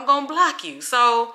I'm gonna block you. So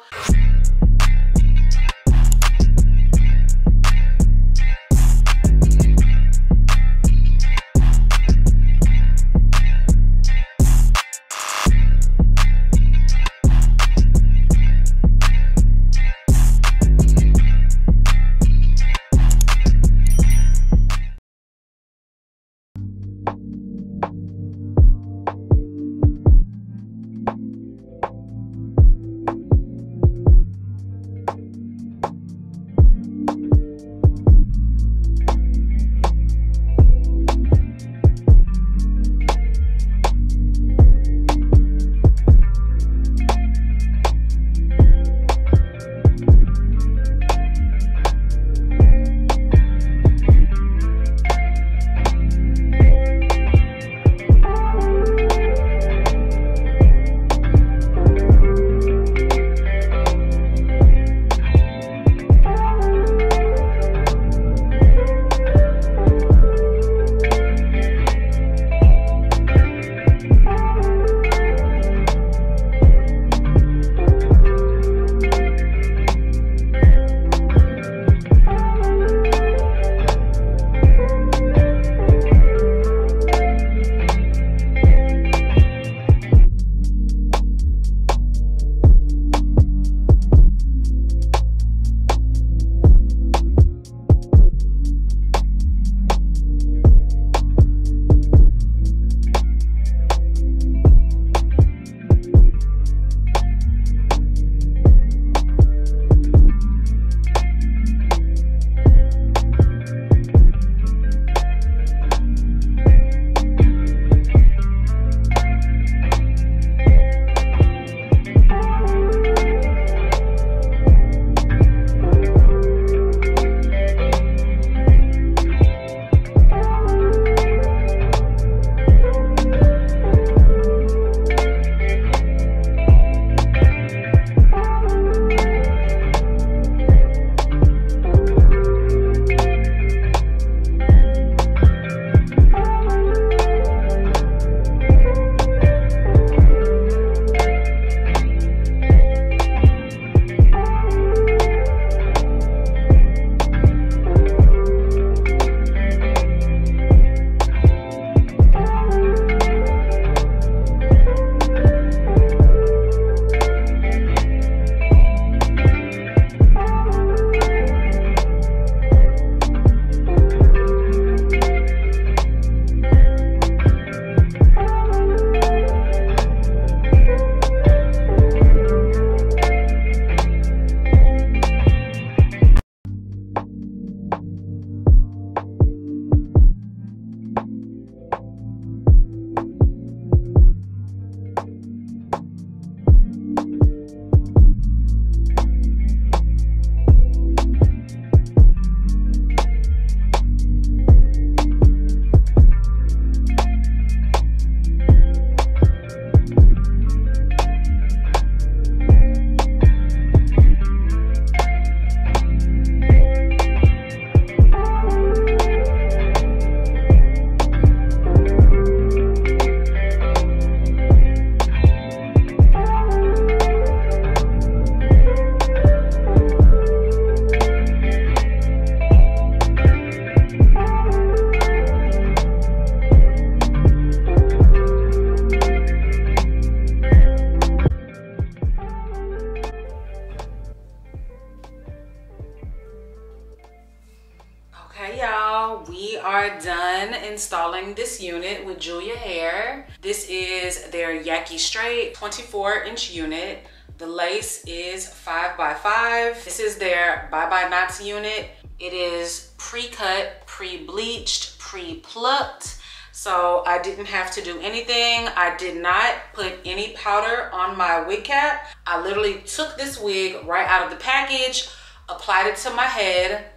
inch unit. The lace is five by five. This is their Bye Bye Knots unit. It is pre-cut, pre-bleached, pre-plucked. So I didn't have to do anything. I did not put any powder on my wig cap. I literally took this wig right out of the package, applied it to my head,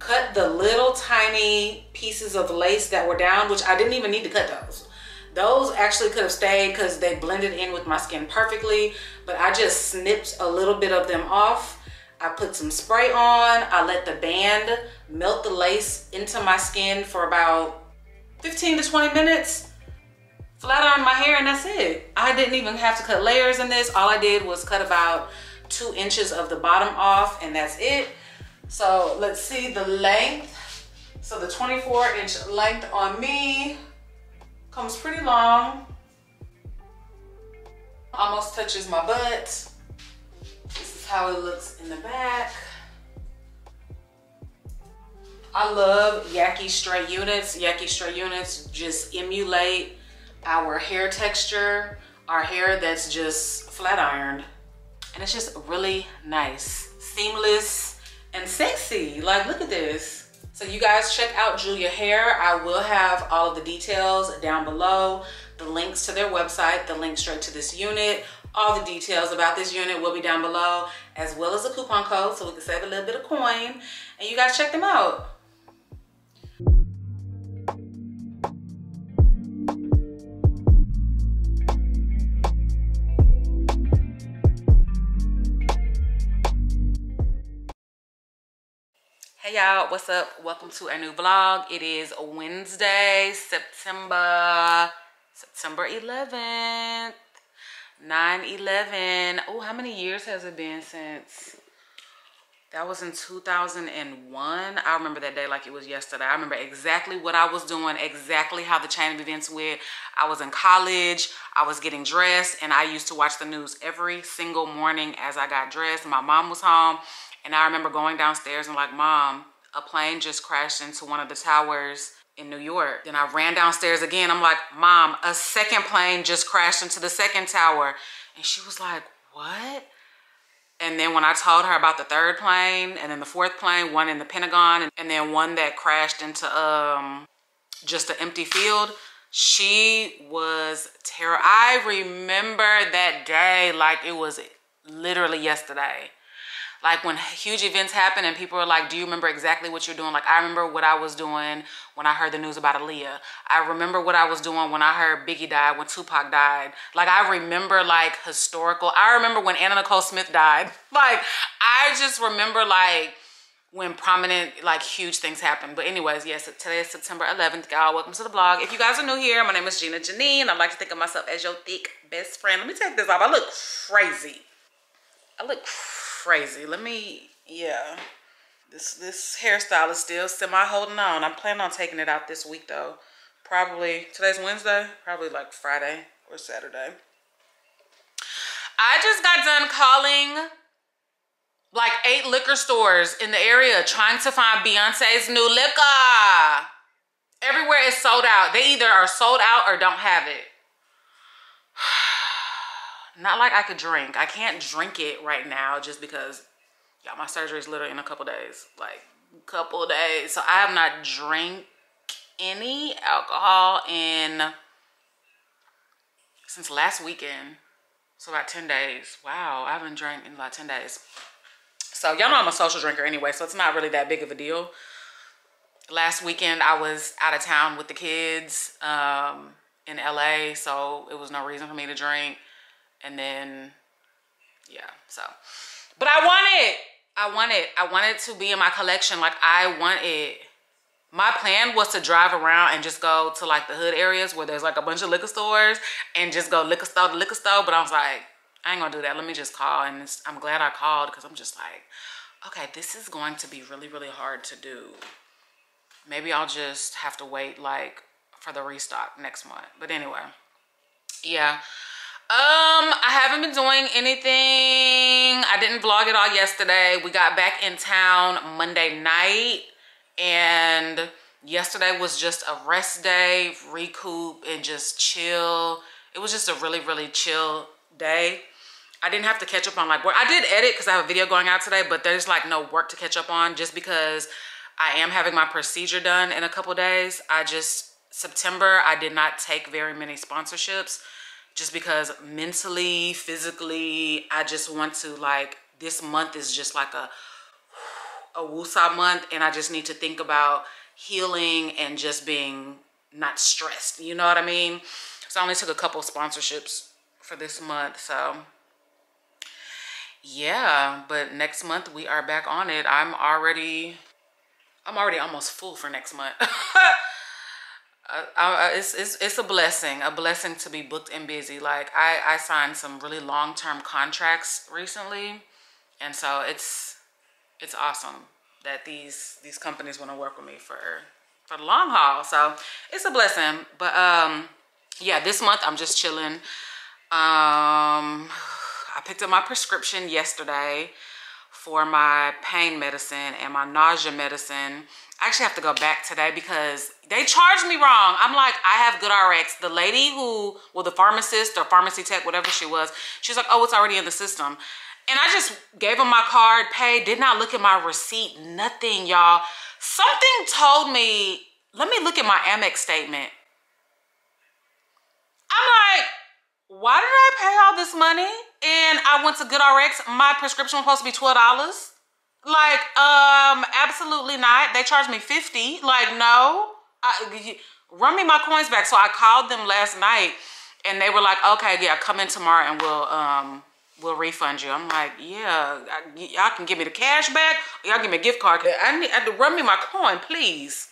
cut the little tiny pieces of lace that were down, which I didn't even need to cut those. Those actually could have stayed because they blended in with my skin perfectly, but I just snipped a little bit of them off. I put some spray on. I let the band melt the lace into my skin for about 15 to 20 minutes. flat iron my hair and that's it. I didn't even have to cut layers in this. All I did was cut about two inches of the bottom off and that's it. So let's see the length. So the 24 inch length on me comes pretty long. Almost touches my butt. This is how it looks in the back. I love Yaki straight units. Yaki straight units just emulate our hair texture, our hair that's just flat ironed. And it's just really nice, seamless, and sexy. Like, look at this. So you guys check out Julia Hair. I will have all of the details down below, the links to their website, the link straight to this unit, all the details about this unit will be down below, as well as a coupon code so we can save a little bit of coin. And you guys check them out. Hey y'all, what's up? Welcome to a new vlog. It is Wednesday, September, September 11th, 9-11. Oh, how many years has it been since? That was in 2001. I remember that day like it was yesterday. I remember exactly what I was doing, exactly how the chain of events went. I was in college, I was getting dressed, and I used to watch the news every single morning as I got dressed. My mom was home and I remember going downstairs and like, mom, a plane just crashed into one of the towers in New York. Then I ran downstairs again. I'm like, mom, a second plane just crashed into the second tower. And she was like, what? And then when I told her about the third plane and then the fourth plane, one in the Pentagon and then one that crashed into um, just an empty field, she was terror. I remember that day like it was literally yesterday like when huge events happen and people are like, do you remember exactly what you're doing? Like I remember what I was doing when I heard the news about Aaliyah. I remember what I was doing when I heard Biggie died, when Tupac died. Like I remember like historical, I remember when Anna Nicole Smith died. Like I just remember like when prominent like huge things happen but anyways yes today is september 11th y'all welcome to the blog if you guys are new here my name is gina jyneen i like to think of myself as your thick best friend let me take this off i look crazy i look crazy. Let me, yeah. This this hairstyle is still semi holding on. I'm planning on taking it out this week though. Probably, today's Wednesday, probably like Friday or Saturday. I just got done calling like eight liquor stores in the area trying to find Beyonce's new liquor. Everywhere is sold out. They either are sold out or don't have it. Not like I could drink. I can't drink it right now just because, yeah, my surgery is literally in a couple days. Like, couple days. So I have not drank any alcohol in since last weekend. So about 10 days. Wow, I haven't drank in about 10 days. So y'all know I'm a social drinker anyway, so it's not really that big of a deal. Last weekend I was out of town with the kids um, in LA, so it was no reason for me to drink and then yeah so. But i want it. I want it. I want it to be in my collection. Like i want it. My plan was to drive around and just go to like the hood areas where there's like a bunch of liquor stores and just go liquor store to liquor store. But i was like i ain't gonna do that. Let me just call. And i'm glad i called because i'm just like okay this is going to be really really hard to do. Maybe i'll just have to wait like for the restock next month. But anyway yeah um, I haven't been doing anything. I didn't vlog at all yesterday. We got back in town Monday night and yesterday was just a rest day, recoup and just chill. It was just a really, really chill day. I didn't have to catch up on like work. I did edit because I have a video going out today, but there's like no work to catch up on just because I am having my procedure done in a couple days. I just, September, I did not take very many sponsorships just because mentally, physically, I just want to like, this month is just like a, a woosah month and I just need to think about healing and just being not stressed. You know what I mean? So I only took a couple sponsorships for this month. So yeah, but next month we are back on it. I'm already, I'm already almost full for next month. uh, uh, it's, it's it's a blessing, a blessing to be booked and busy. Like I I signed some really long term contracts recently, and so it's it's awesome that these these companies want to work with me for for the long haul. So it's a blessing. But um, yeah, this month I'm just chilling. Um, I picked up my prescription yesterday for my pain medicine and my nausea medicine. I actually have to go back today because they charged me wrong. I'm like, I have GoodRx. The lady who, well, the pharmacist or pharmacy tech, whatever she was, she's like, oh, it's already in the system. And I just gave them my card, paid, did not look at my receipt, nothing, y'all. Something told me, let me look at my Amex statement. I'm like, why did I pay all this money? And I went to GoodRx. My prescription was supposed to be $12. Like, um, absolutely not. They charged me 50 Like, no. I, run me my coins back. So I called them last night and they were like, okay, yeah, come in tomorrow and we'll, um, we'll refund you. I'm like, yeah, y'all can give me the cash back. Y'all give me a gift card. I need, I, run me my coin, please.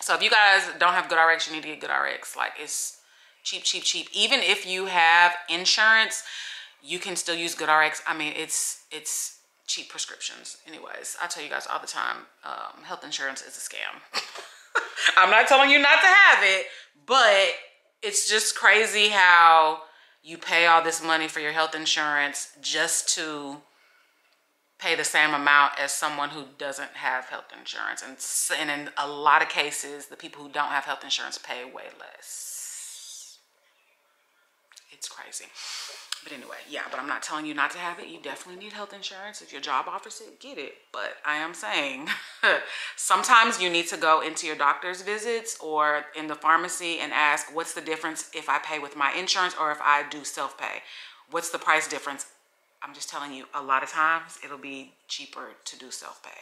So if you guys don't have GoodRx, you need to get GoodRx. Like, it's cheap, cheap, cheap. Even if you have insurance, you can still use GoodRx. I mean, it's it's cheap prescriptions. Anyways, I tell you guys all the time, um, health insurance is a scam. I'm not telling you not to have it, but it's just crazy how you pay all this money for your health insurance just to pay the same amount as someone who doesn't have health insurance. And, and in a lot of cases, the people who don't have health insurance pay way less it's crazy. But anyway, yeah, but I'm not telling you not to have it. You definitely need health insurance. If your job offers it, get it. But I am saying sometimes you need to go into your doctor's visits or in the pharmacy and ask, what's the difference if I pay with my insurance or if I do self-pay? What's the price difference? I'm just telling you, a lot of times it'll be cheaper to do self-pay.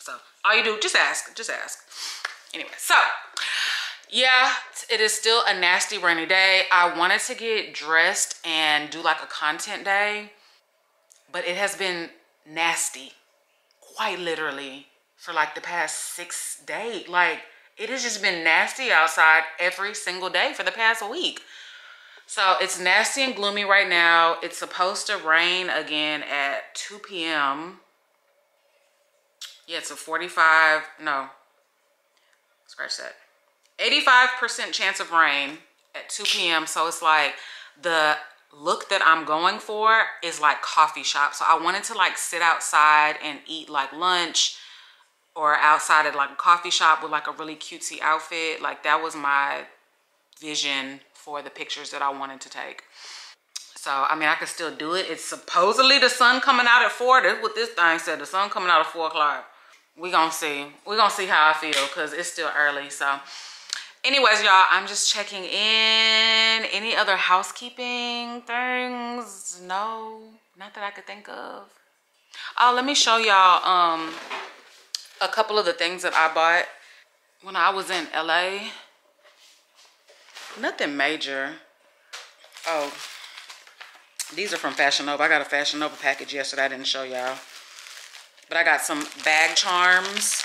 So all you do, just ask, just ask. Anyway, so yeah, it is still a nasty rainy day. I wanted to get dressed and do like a content day, but it has been nasty, quite literally, for like the past six days. Like, it has just been nasty outside every single day for the past week. So it's nasty and gloomy right now. It's supposed to rain again at 2 p.m. Yeah, it's a 45, no, scratch that. 85% chance of rain at 2 p.m. So it's like the look that I'm going for is like coffee shop. So I wanted to like sit outside and eat like lunch or outside at like a coffee shop with like a really cutesy outfit. Like that was my vision for the pictures that I wanted to take. So, I mean, I could still do it. It's supposedly the sun coming out at four. That's what this thing said. The sun coming out at four o'clock. We gonna see. We gonna see how I feel because it's still early. So, anyways y'all i'm just checking in. Any other housekeeping things? No not that i could think of. Oh let me show y'all um a couple of the things that i bought when i was in la nothing major. Oh these are from fashion nova. I got a fashion nova package yesterday. I didn't show y'all. But i got some bag charms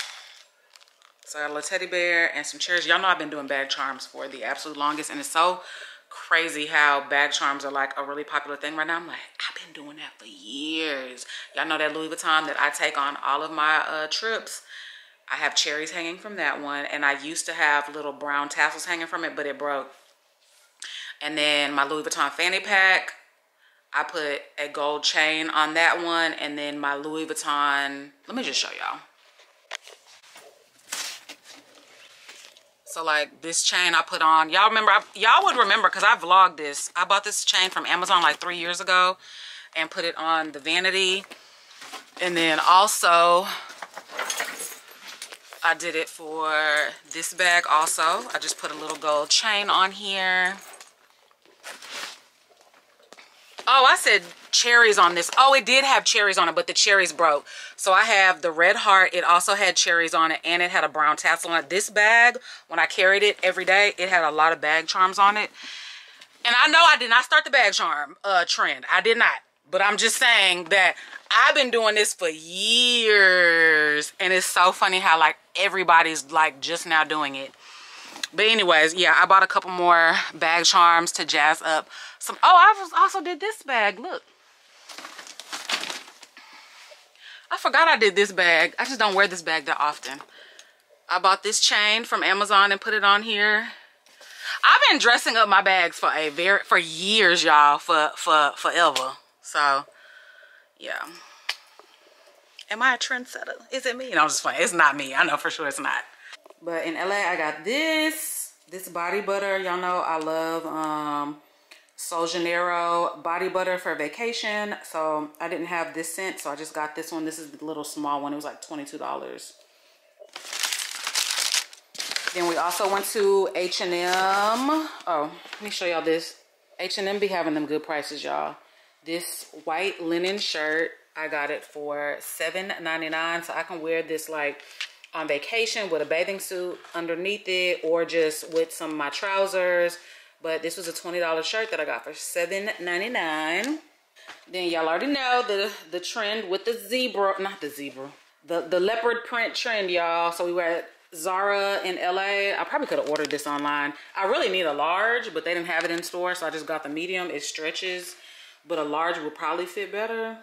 so I got a little teddy bear and some cherries. Y'all know I've been doing bag charms for the absolute longest. And it's so crazy how bag charms are like a really popular thing right now. I'm like, I've been doing that for years. Y'all know that Louis Vuitton that I take on all of my uh, trips. I have cherries hanging from that one. And I used to have little brown tassels hanging from it, but it broke. And then my Louis Vuitton fanny pack, I put a gold chain on that one. And then my Louis Vuitton, let me just show y'all. So like this chain I put on, y'all remember, y'all would remember because I vlogged this. I bought this chain from Amazon like three years ago and put it on the vanity. And then also, I did it for this bag also. I just put a little gold chain on here. Oh, I said cherries on this. Oh, it did have cherries on it, but the cherries broke. So I have the red heart. It also had cherries on it, and it had a brown tassel on it. This bag, when I carried it every day, it had a lot of bag charms on it. And I know I did not start the bag charm uh, trend. I did not. But I'm just saying that I've been doing this for years. And it's so funny how, like, everybody's, like, just now doing it. But anyways, yeah, I bought a couple more bag charms to jazz up some. Oh, I also did this bag. Look. I forgot I did this bag. I just don't wear this bag that often. I bought this chain from Amazon and put it on here. I've been dressing up my bags for a very for years, y'all, for for forever. So, yeah. Am I a trendsetter? Is it me? No, I'm just playing. It's not me. I know for sure it's not. But in LA, I got this, this body butter. Y'all know I love um, Sol Janeiro body butter for vacation. So I didn't have this scent, so I just got this one. This is the little small one. It was like $22. Then we also went to H&M. Oh, let me show y'all this. H&M be having them good prices, y'all. This white linen shirt, I got it for $7.99. So I can wear this like on vacation with a bathing suit underneath it or just with some of my trousers. But this was a $20 shirt that I got for $7.99. Then y'all already know the, the trend with the zebra, not the zebra, the, the leopard print trend, y'all. So we were at Zara in LA. I probably could have ordered this online. I really need a large, but they didn't have it in store, so I just got the medium. It stretches, but a large would probably fit better.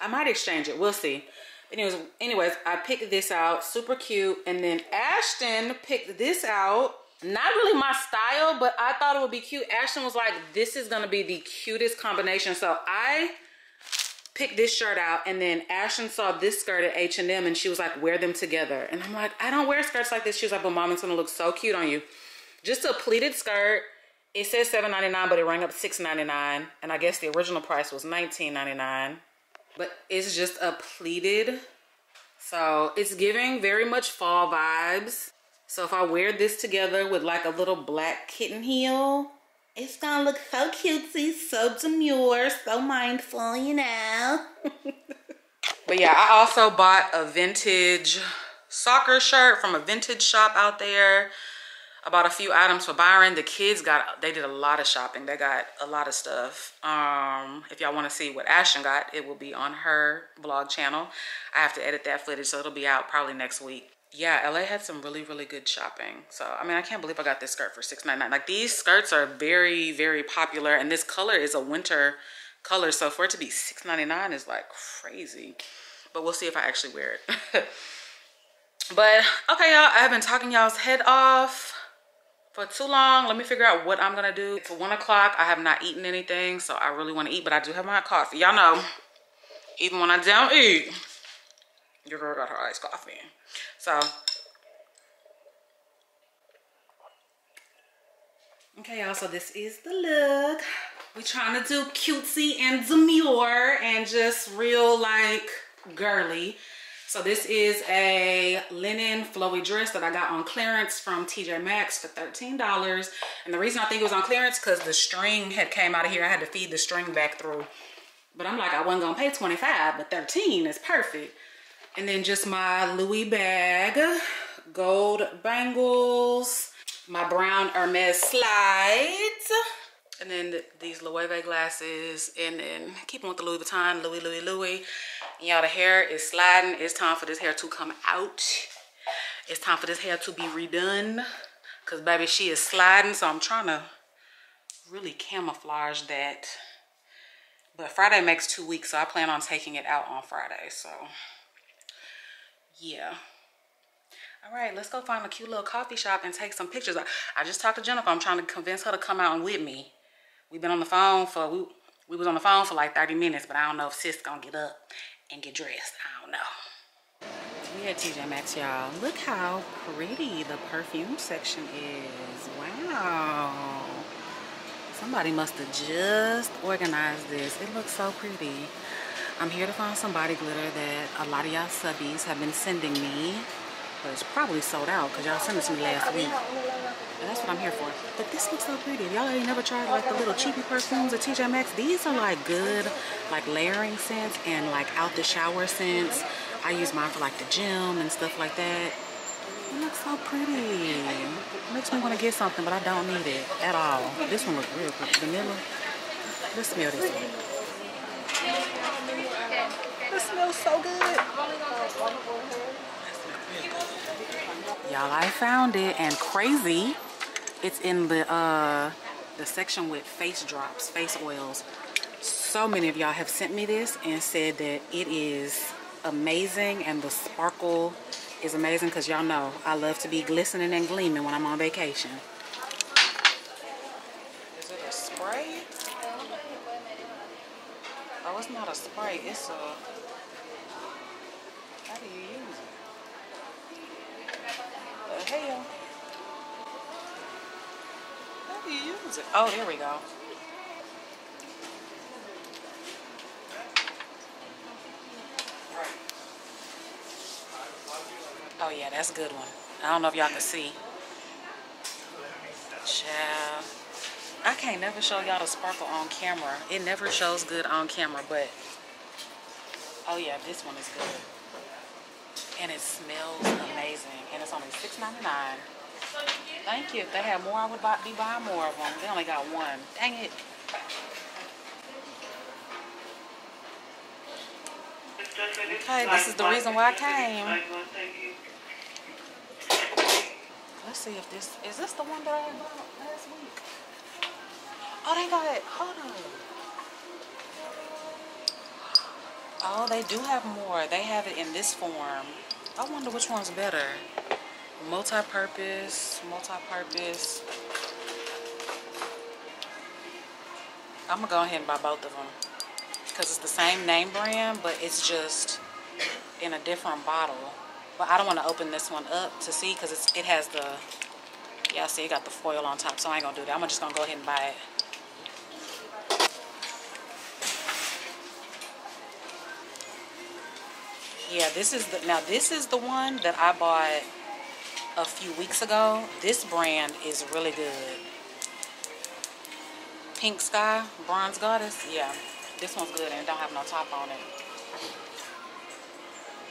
I might exchange it. We'll see. Anyways, anyways, I picked this out. Super cute. And then Ashton picked this out. Not really my style, but I thought it would be cute. Ashton was like, this is to be the cutest combination. So I picked this shirt out and then Ashton saw this skirt at H&M and she was like, wear them together. And I'm like, I don't wear skirts like this. She was like, but mom, it's gonna look so cute on you. Just a pleated skirt. It says $7.99, but it rang up $6.99. And I guess the original price was $19.99. But it's just a pleated. So it's giving very much fall vibes. So if I wear this together with like a little black kitten heel, it's gonna look so cutesy, so demure, so mindful, you know. but yeah, I also bought a vintage soccer shirt from a vintage shop out there. I bought a few items for Byron. The kids got, they did a lot of shopping. They got a lot of stuff. Um, if y'all want to see what Ashton got, it will be on her vlog channel. I have to edit that footage, so it'll be out probably next week yeah, LA had some really, really good shopping. So, I mean, I can't believe I got this skirt for $6.99. Like, these skirts are very, very popular. And this color is a winter color. So, for it to be $6.99 is, like, crazy. But we'll see if I actually wear it. but, okay, y'all. I've been talking y'all's head off for too long. Let me figure out what I'm to do. It's 1 o'clock. I have not eaten anything. So, I really want to eat. But I do have my coffee. Y'all know, even when I don't eat, your girl got her iced coffee. So, okay, y'all, so this is the look. We trying to do cutesy and demure and just real like girly. So this is a linen flowy dress that I got on clearance from TJ Maxx for $13. And the reason I think it was on clearance because the string had came out of here. I had to feed the string back through. But I'm like, I wasn't gonna pay 25, but 13 is perfect. And then just my Louis bag, gold bangles, my brown Hermes slides, and then the, these Loewe glasses, and then keeping with the Louis Vuitton, Louis, Louis, Louis. Y'all, the hair is sliding. It's time for this hair to come out. It's time for this hair to be redone. Because, baby, she is sliding, so I'm trying to really camouflage that. But Friday makes two weeks, so I plan on taking it out on Friday, so yeah all right let's go find a cute little coffee shop and take some pictures I, I just talked to Jennifer I'm trying to convince her to come out and with me we've been on the phone for we, we was on the phone for like 30 minutes but I don't know if sis gonna get up and get dressed. I don't know. We TJ Maxx y'all. Look how pretty the perfume section is. Wow. Somebody must have just organized this. It looks so pretty. I'm here to find some body glitter that a lot of y'all subbies have been sending me. But it's probably sold out because y'all sent it to me last week. But that's what I'm here for. But this looks so pretty. Y'all ain't never tried like the little cheapy perfumes at TJ Maxx. These are like good like layering scents and like out the shower scents. I use mine for like the gym and stuff like that. It looks so pretty. Makes me want to get something, but I don't need it at all. This one looks real pretty. Vanilla. Let's smell this one. It smells so good. Y'all, I found it and crazy. It's in the uh, the section with face drops, face oils. So many of y'all have sent me this and said that it is amazing and the sparkle is amazing because y'all know I love to be glistening and gleaming when I'm on vacation. Is it a spray? Oh, it's not a spray. It's a... How do you use it? The hell? Do you use it? Oh, there we go. Oh yeah, that's a good one. I don't know if y'all can see. Child. I can't never show y'all the sparkle on camera. It never shows good on camera, but oh yeah, this one is good. And it smells amazing. And it's only $6.99. Thank you. If they had more, I would buy, be buying more of them. They only got one. Dang it. Okay, this is the reason why I came. Let's see if this, is this the one that I bought last week? Oh, they got it. Hold on. Oh, they do have more. They have it in this form. I wonder which one's better. Multi-purpose, multi-purpose. I'm gonna go ahead and buy both of them because it's the same name brand, but it's just in a different bottle. But I don't want to open this one up to see because it has the, yeah, see, it got the foil on top, so I ain't gonna do that. I'm just gonna go ahead and buy it. Yeah, this is the, now this is the one that I bought a few weeks ago. This brand is really good. Pink Sky, Bronze Goddess, yeah. This one's good and don't have no top on it.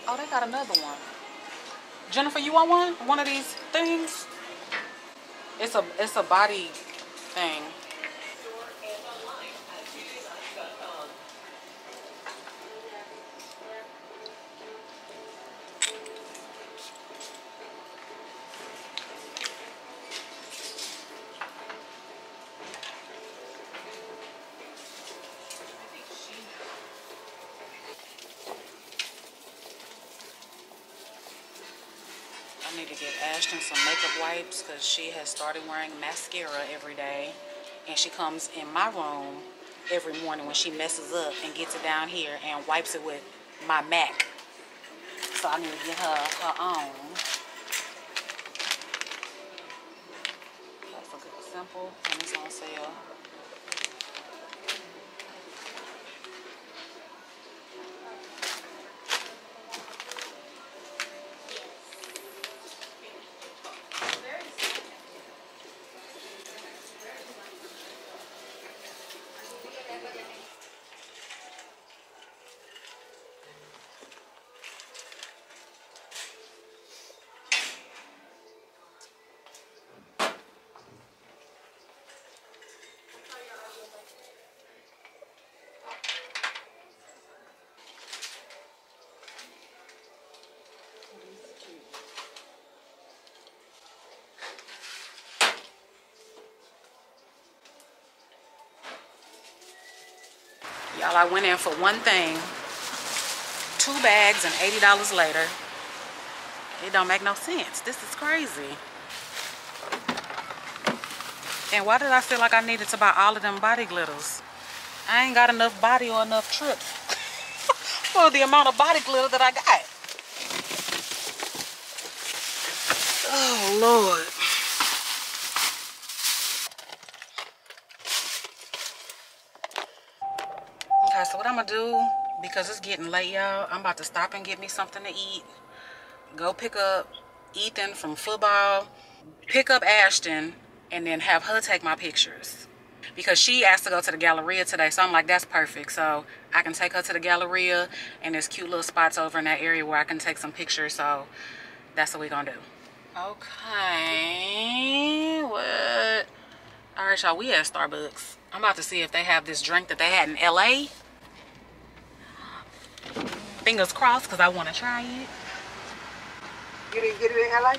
Oh, they got another one. Jennifer, you want one? One of these things? It's a it's a body thing. I need to get Ashton some makeup wipes because she has started wearing mascara every day. And she comes in my room every morning when she messes up and gets it down here and wipes it with my MAC. So I need to get her her own. That's a good simple and it's on sale. Y'all, I went in for one thing, two bags and $80 later. It don't make no sense. This is crazy. And why did I feel like I needed to buy all of them body glitters? I ain't got enough body or enough trips for the amount of body glitter that I got. Oh, Lord. Okay, so what I'm gonna do, because it's getting late, y'all, I'm about to stop and get me something to eat. Go pick up Ethan from football, pick up Ashton, and then have her take my pictures. Because she asked to go to the Galleria today, so I'm like, that's perfect. So I can take her to the Galleria, and there's cute little spots over in that area where I can take some pictures, so that's what we're gonna do. Okay, what? All right, y'all, we at Starbucks. I'm about to see if they have this drink that they had in LA. Fingers crossed, because I want to try it. You didn't get it in LA?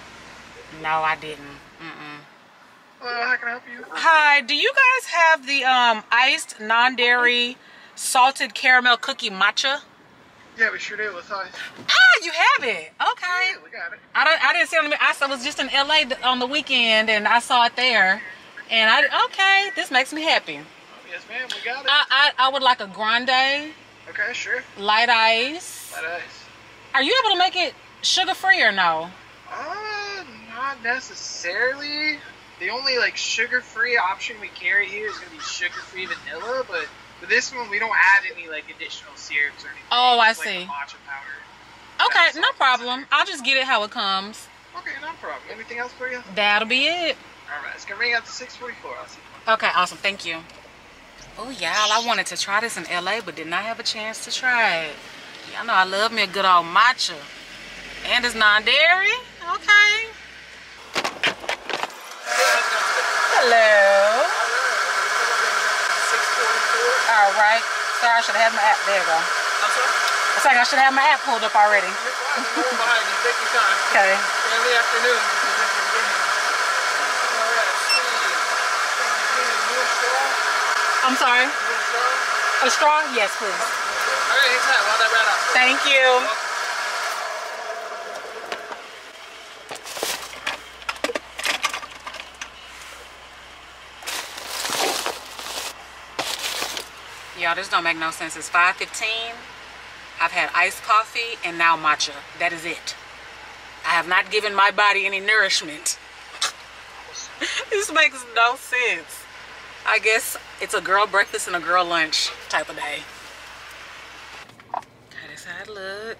No, I didn't. Mm-mm. Well, how can I help you? Hi, do you guys have the um iced non-dairy salted caramel cookie matcha? Yeah, we sure do. What size? Ah, you have it. Okay. Yeah, we got it. I don't. I didn't see it on the. I was just in LA on the weekend and I saw it there, and I okay. This makes me happy. Yes, ma'am, we got it. I I, I would like a grande okay, sure. light ice. Light ice. Are you able to make it sugar free or no? Uh, not necessarily. The only like sugar-free option we carry here is gonna be sugar-free vanilla, but for this one we don't add any like additional syrups or anything. Oh, I see. the matcha powder. Okay, no problem. I'll just get it how it comes. Okay, no problem. Anything else for you? That'll be it. All right, it's gonna ring out to 6:44. I'll see you. Okay, awesome. Thank you. Oh, y'all, I wanted to try this in LA, but did not have a chance to try it. Y'all know I love me a good old matcha. And it's non-dairy. Okay. Hello. All right. Sorry, I should have my app. There you go. I'm sorry. I was like, I should have my app pulled up already. You're fine. I'm going behind you. Take your time. Okay. Early afternoon. This is at the beginning. All right, sweet. Thank you. You want straw? I'm sorry. A straw? Yes, please. Right. Thank you. Y'all, this don't make no sense. It's 5.15. I've had iced coffee and now matcha. That is it. I have not given my body any nourishment. this makes no sense. I guess it's a girl breakfast and a girl lunch type of day. Okay, that's how it look.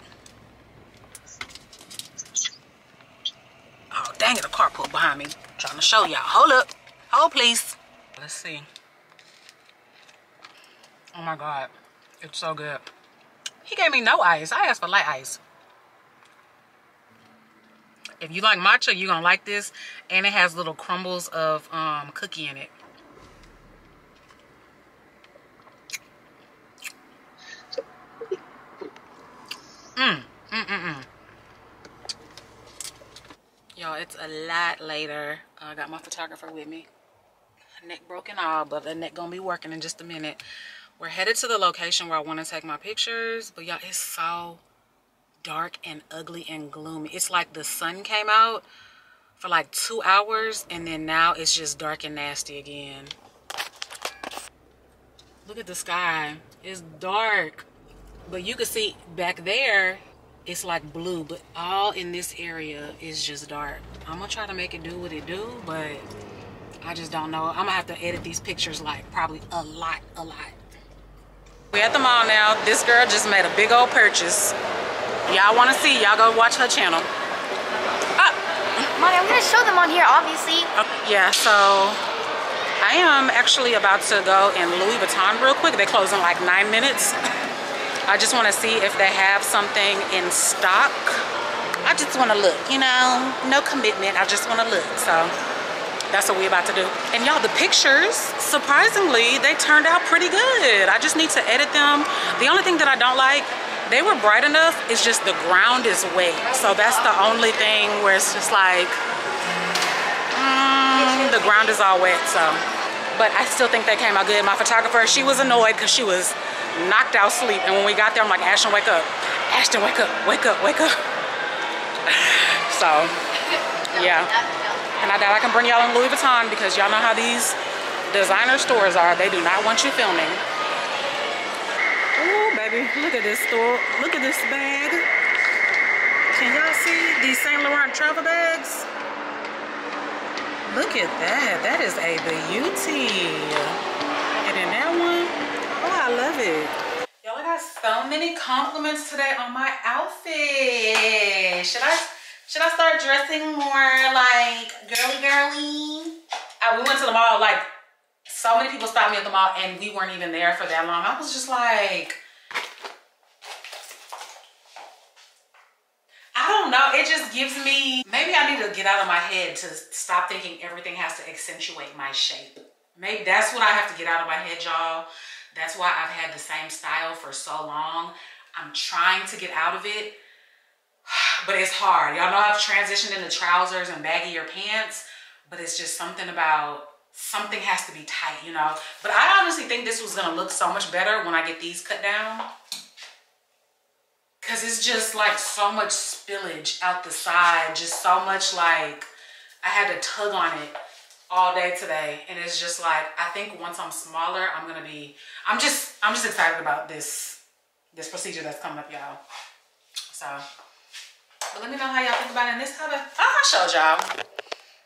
Oh, dang it, a car pulled behind me. trying to show y'all. Hold up. Hold, please. Let's see. Oh my God. It's so good. He gave me no ice. I asked for light ice. If you like matcha, you're gonna like this. And it has little crumbles of um, cookie in it. Mm, mm, mm. Y'all, it's a lot later. I got my photographer with me. Neck broken all, but the neck gonna be working in just a minute. We're headed to the location where I want to take my pictures, but y'all, it's so dark and ugly and gloomy. It's like the sun came out for like two hours, and then now it's just dark and nasty again. Look at the sky. It's dark. But you can see back there, it's like blue, but all in this area is just dark. I'm gonna try to make it do what it do, but I just don't know. I'm gonna have to edit these pictures like probably a lot, a lot. We're at the mall now. This girl just made a big old purchase. Y'all wanna see, y'all go watch her channel. Mommy, I'm gonna show them on here, obviously. Okay, yeah, so I am actually about to go in Louis Vuitton real quick. They close in like nine minutes. I just want to see if they have something in stock. I just want to look, you know, no commitment. I just want to look. So that's what we're about to do. And y'all, the pictures, surprisingly, they turned out pretty good. I just need to edit them. The only thing that I don't like, they were bright enough. It's just the ground is wet. So that's the only thing where it's just like, mm, the ground is all wet. So, but I still think they came out good. My photographer, she was annoyed because she was knocked out sleep. And when we got there, I'm like, Ashton, wake up. Ashton, wake up, wake up, wake up. So, yeah. And I doubt I can bring y'all in Louis Vuitton because y'all know how these designer stores are. They do not want you filming. Ooh, baby, look at this store. Look at this bag. Can y'all see these Saint Laurent travel bags? Look at that. That is a beauty. And then that one, oh, I love it. Y'all, I got so many compliments today on my outfit. Should I should I start dressing more like girly girly? Uh, we went to the mall, like so many people stopped me at the mall and we weren't even there for that long. I was just like, I don't know. It just gives me, maybe I need to get out of my head to stop thinking everything has to accentuate my shape. Maybe that's what I have to get out of my head, y'all. That's why I've had the same style for so long. I'm trying to get out of it but it's hard. Y'all know I've transitioned into trousers and baggier pants, but it's just something about something has to be tight, you know? But I honestly think this was gonna look so much better when I get these cut down. Cause it's just like so much spillage out the side, just so much like, I had to tug on it all day today. And it's just like, I think once I'm smaller, I'm gonna be, I'm just, I'm just excited about this, this procedure that's coming up, y'all. So, but let me know how y'all think about it. And this the, oh, I showed y'all.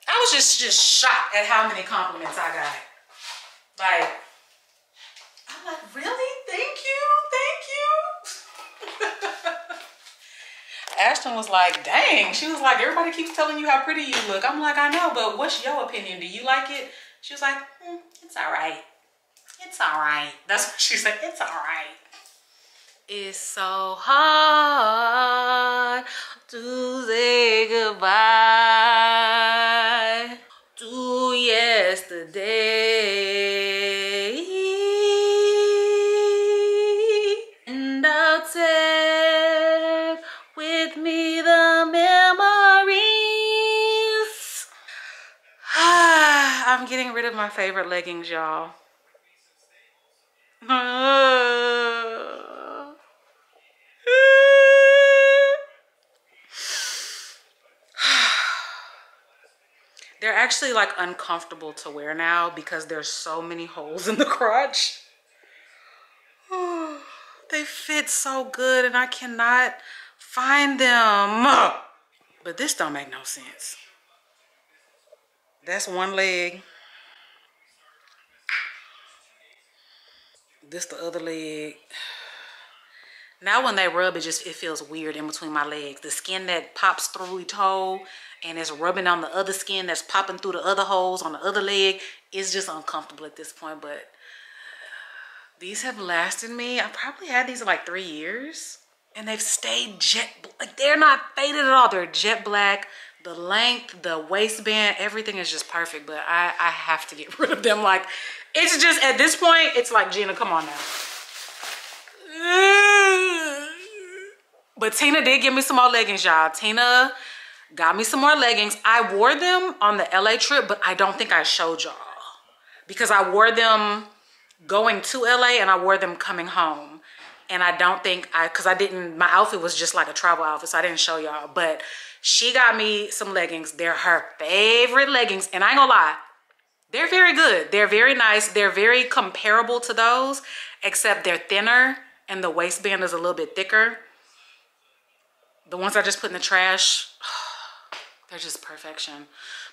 I was just, just shocked at how many compliments I got. Like, I'm like, really? Thank you, thank you. Ashton was like, dang. She was like, everybody keeps telling you how pretty you look. I'm like, I know, but what's your opinion? Do you like it? She was like, mm, it's all right. It's all right. That's what she said. It's all right. It's so hard to say goodbye to yesterday. My favorite leggings, y'all. They're actually like uncomfortable to wear now because there's so many holes in the crotch. they fit so good and I cannot find them. But this don't make no sense. That's one leg. This the other leg. Now when they rub, it just it feels weird in between my legs. The skin that pops through each hole and it's rubbing on the other skin that's popping through the other holes on the other leg It's just uncomfortable at this point. But these have lasted me. I probably had these like three years and they've stayed jet, like they're not faded at all. They're jet black. The length, the waistband, everything is just perfect. But I, I have to get rid of them. Like it's just at this point, it's like Gina, come on now. But Tina did give me some more leggings, y'all. Tina got me some more leggings. I wore them on the LA trip, but I don't think I showed y'all because I wore them going to LA and I wore them coming home. And I don't think I, cause I didn't, my outfit was just like a travel outfit, so I didn't show y'all. But she got me some leggings. They're her favorite leggings. And I ain't gonna lie, they're very good. They're very nice. They're very comparable to those, except they're thinner and the waistband is a little bit thicker. The ones I just put in the trash, they're just perfection.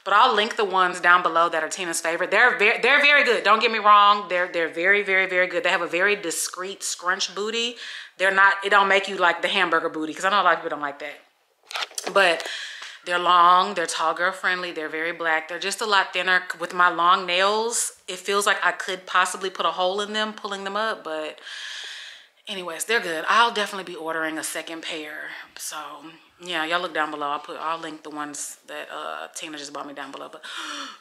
But I'll link the ones down below that are Tina's favorite. They're very, they're very good. Don't get me wrong. They're they're very, very, very good. They have a very discreet scrunch booty. They're not, it don't make you like the hamburger booty because I know a lot of people don't like that. But they're long, they're tall girl friendly, they're very black. They're just a lot thinner. With my long nails, it feels like I could possibly put a hole in them pulling them up, but anyways, they're good. I'll definitely be ordering a second pair. So yeah, y'all look down below. I'll put I'll link the ones that uh Tina just bought me down below. But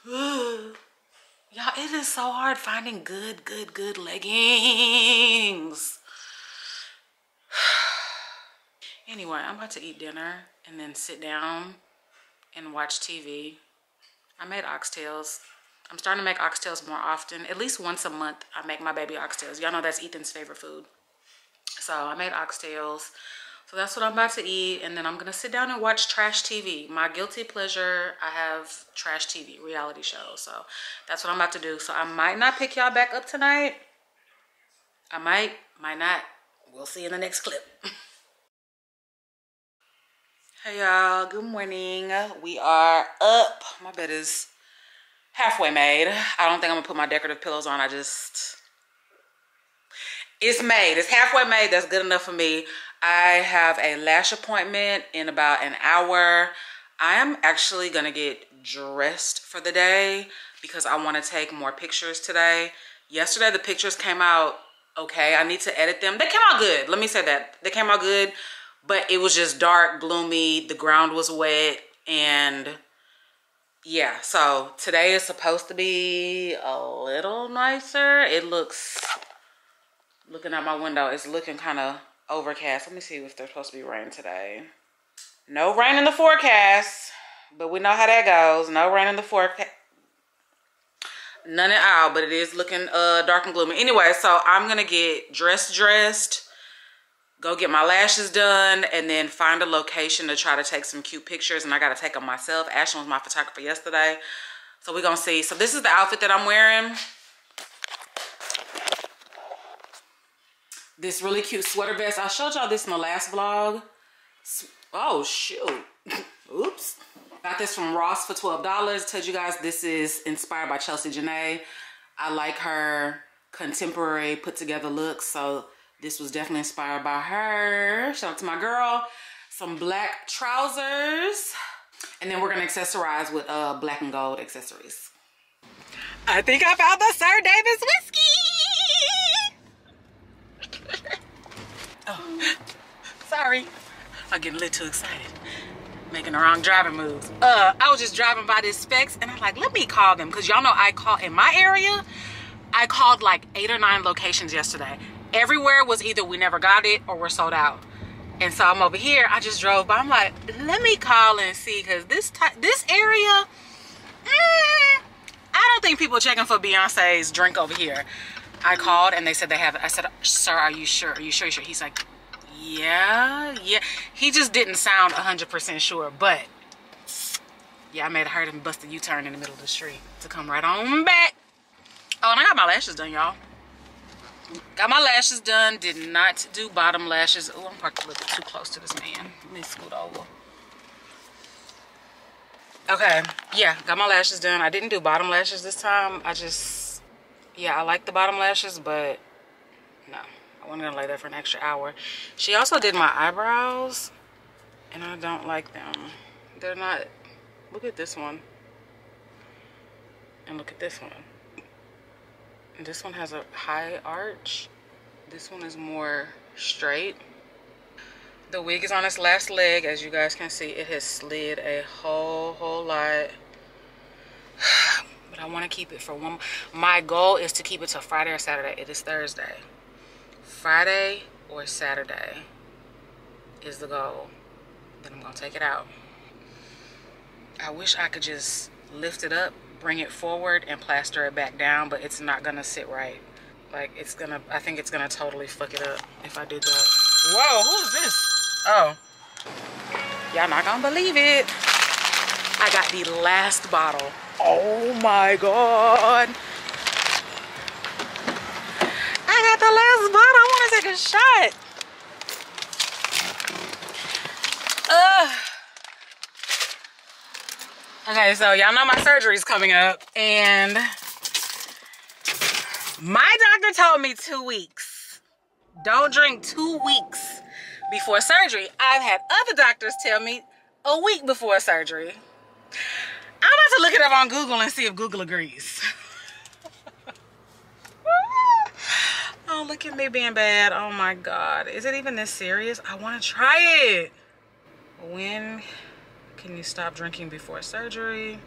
y'all, it is so hard finding good, good, good leggings. anyway, I'm about to eat dinner and then sit down and watch TV. I made oxtails. I'm starting to make oxtails more often. At least once a month, I make my baby oxtails. Y'all know that's Ethan's favorite food. So I made oxtails. So that's what I'm about to eat. And then I'm going to sit down and watch trash TV. My guilty pleasure, I have trash TV, reality shows. So that's what I'm about to do. So I might not pick y'all back up tonight. I might, might not. We'll see in the next clip. hey y'all, good morning. We are up. My bed is halfway made. I don't think I'm gonna put my decorative pillows on. I just it's made. It's halfway made. That's good enough for me. I have a lash appointment in about an hour. I am actually to get dressed for the day because I want to take more pictures today. Yesterday, the pictures came out okay. I need to edit them. They came out good. Let me say that. They came out good, but it was just dark, gloomy. The ground was wet and yeah, so today is supposed to be a little nicer. It looks looking out my window, it's looking kind of overcast. Let me see if there's supposed to be rain today. No rain in the forecast, but we know how that goes. No rain in the forecast. None at all, but it is looking uh dark and gloomy. Anyway, so I'm gonna get dressed, dressed, go get my lashes done, and then find a location to try to take some cute pictures. And I gotta take them myself. Ashton was my photographer yesterday, so we're gonna see. So this is the outfit that I'm wearing. This really cute sweater vest. I showed y'all this in the last vlog. Oh shoot! Oops. Got this from Ross for $12. Told you guys this is inspired by Chelsea Janae. I like her contemporary put together looks. So this was definitely inspired by her. Shout out to my girl. Some black trousers. And then we're gonna accessorize with uh, black and gold accessories. I think I found the SirDavis whiskey. oh, sorry. I get a little too excited making the wrong driving moves. Uh, I was just driving by this Spec's and I'm like, let me call them. Cause y'all know I call in my area, I called like eight or nine locations yesterday. Everywhere was either we never got it or we're sold out. And so I'm over here, I just drove by. I'm like, let me call and see cause this this area, mm, I don't think people checking for Beyonce's drink over here. I called and they said they have it. I said, sir, are you sure? Are you sure? Are sure? He's like, yeah, yeah. He just didn't sound 100% sure, but yeah, I made her and bust a U-turn in the middle of the street to come right on back. Oh, and I got my lashes done, y'all. Got my lashes done. Did not do bottom lashes. Oh, I'm parked a little too close to this man. Let me scoot over. Okay, yeah, got my lashes done. I didn't do bottom lashes this time. I just, yeah, I like the bottom lashes, but no. I wanted to lay there for an extra hour. She also did my eyebrows, and I don't like them. They're not, look at this one. And look at this one. This one has a high arch. This one is more straight. The wig is on its last leg. As you guys can see, it has slid a whole, whole lot. But I want to keep it for one. My goal is to keep it till Friday or Saturday. It is Thursday. Friday or Saturday is the goal. Then I'm gonna take it out. I wish I could just lift it up, bring it forward, and plaster it back down, but it's not gonna sit right. Like it's gonna, I think it's gonna totally fuck it up if I do that. Whoa, who is this? Oh, y'all not gonna believe it. I got the last bottle. Oh my God. I got the last bottle. I want to take a shot. Ugh. Okay, so y'all know my surgery is coming up, and my doctor told me two weeks. Don't drink two weeks before surgery. I've had other doctors tell me a week before surgery. I'm about to look it up on Google and see if Google agrees. Oh, look at me being bad. Oh my God. Is it even this serious? I want to try it. When can you stop drinking before surgery?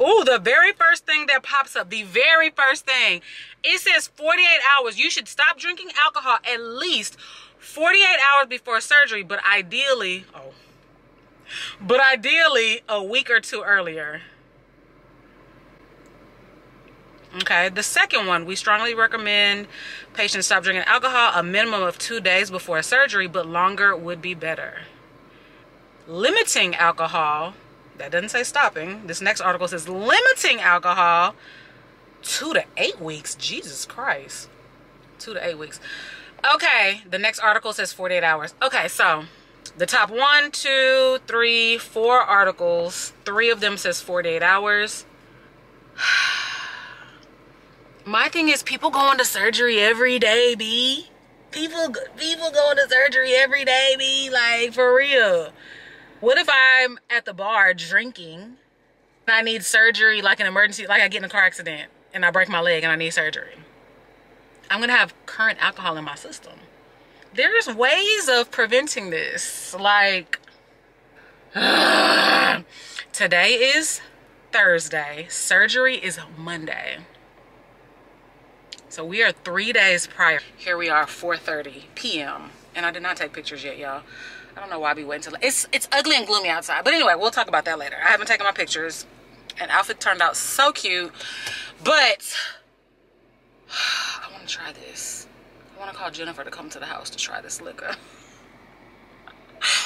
Oh, the very first thing that pops up, the very first thing, it says 48 hours. You should stop drinking alcohol at least 48 hours before surgery, but ideally, oh, but ideally a week or two earlier. Okay, the second one, we strongly recommend patients stop drinking alcohol a minimum of two days before surgery, but longer would be better. Limiting alcohol, that doesn't say stopping. This next article says limiting alcohol two to eight weeks. Jesus Christ. Two to eight weeks. Okay, the next article says 48 hours. Okay, so the top one, two, three, four articles, three of them says 48 hours. My thing is people going to surgery every day, B. People people going to surgery every day, B. Like for real. What if I'm at the bar drinking and I need surgery like an emergency, like I get in a car accident and I break my leg and I need surgery? I'm gonna have current alcohol in my system. There's ways of preventing this. Like today is Thursday. Surgery is Monday. So we are three days prior. Here we are, 4.30 p.m. And I did not take pictures yet, y'all. I don't know why be waiting till it's it's ugly and gloomy outside. But anyway, we'll talk about that later. I haven't taken my pictures. And outfit turned out so cute. But I want to try this. I want to call Jennifer to come to the house to try this liquor.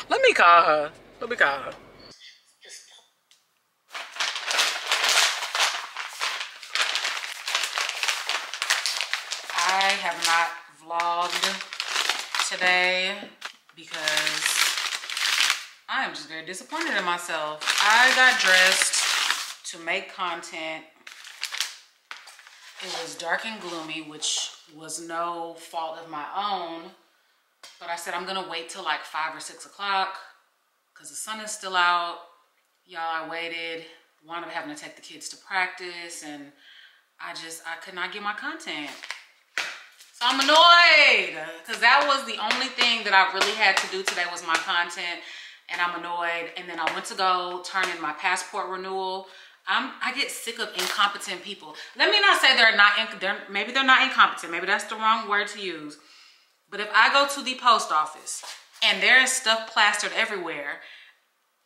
Let me call her. Let me call her. I have not vlogged today because I am just very disappointed in myself. I got dressed to make content. It was dark and gloomy, which was no fault of my own. But I said I'm gonna wait till like five or six o'clock because the sun is still out. Y'all, I waited, wound up having to take the kids to practice and I just, I could not get my content. So I'm annoyed because that was the only thing that I really had to do today was my content and I'm annoyed. And then I went to go turn in my passport renewal. I'm, I get sick of incompetent people. Let me not say they're not, they're, maybe they're not incompetent. Maybe that's the wrong word to use. But if I go to the post office and there is stuff plastered everywhere,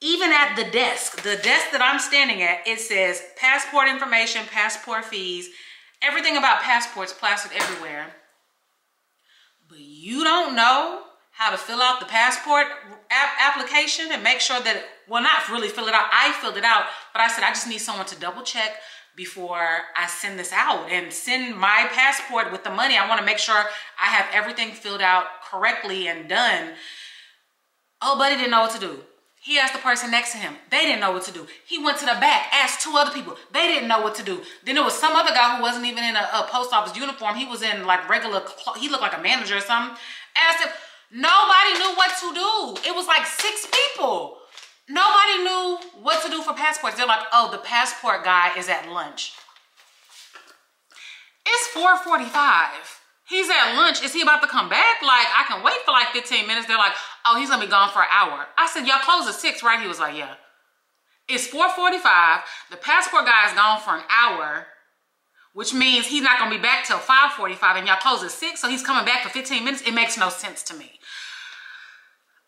even at the desk, the desk that I'm standing at, it says passport information, passport fees, everything about passports plastered everywhere. But you don't know how to fill out the passport application and make sure that, well, not really fill it out. I filled it out, but I said, I just need someone to double check before I send this out and send my passport with the money. I want to make sure I have everything filled out correctly and done. Oh, buddy didn't know what to do. He asked the person next to him. They didn't know what to do. He went to the back, asked two other people. They didn't know what to do. Then there was some other guy who wasn't even in a, a post office uniform. He was in like regular, he looked like a manager or something. Asked him, nobody knew what to do. It was like six people. Nobody knew what to do for passports. They're like, oh, the passport guy is at lunch. It's 445. He's at lunch. Is he about to come back? Like, I can wait for like 15 minutes. They're like, oh, he's gonna be gone for an hour. I said, y'all close at six, right? He was like, yeah. It's 445. The passport guy is gone for an hour, which means he's not gonna be back till 545 and y'all close at six, so he's coming back for 15 minutes. It makes no sense to me.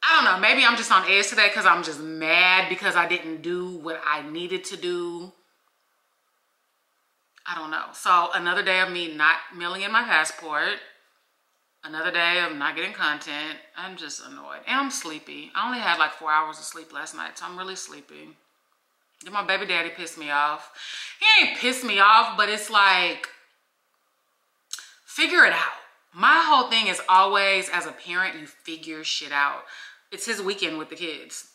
I don't know, maybe I'm just on edge today because I'm just mad because I didn't do what I needed to do. I don't know. So another day of me not mailing in my passport. Another day of not getting content. I'm just annoyed. And I'm sleepy. I only had like four hours of sleep last night, so I'm really sleepy. My baby daddy pissed me off. He ain't pissed me off, but it's like, figure it out. My whole thing is always, as a parent, you figure shit out. It's his weekend with the kids.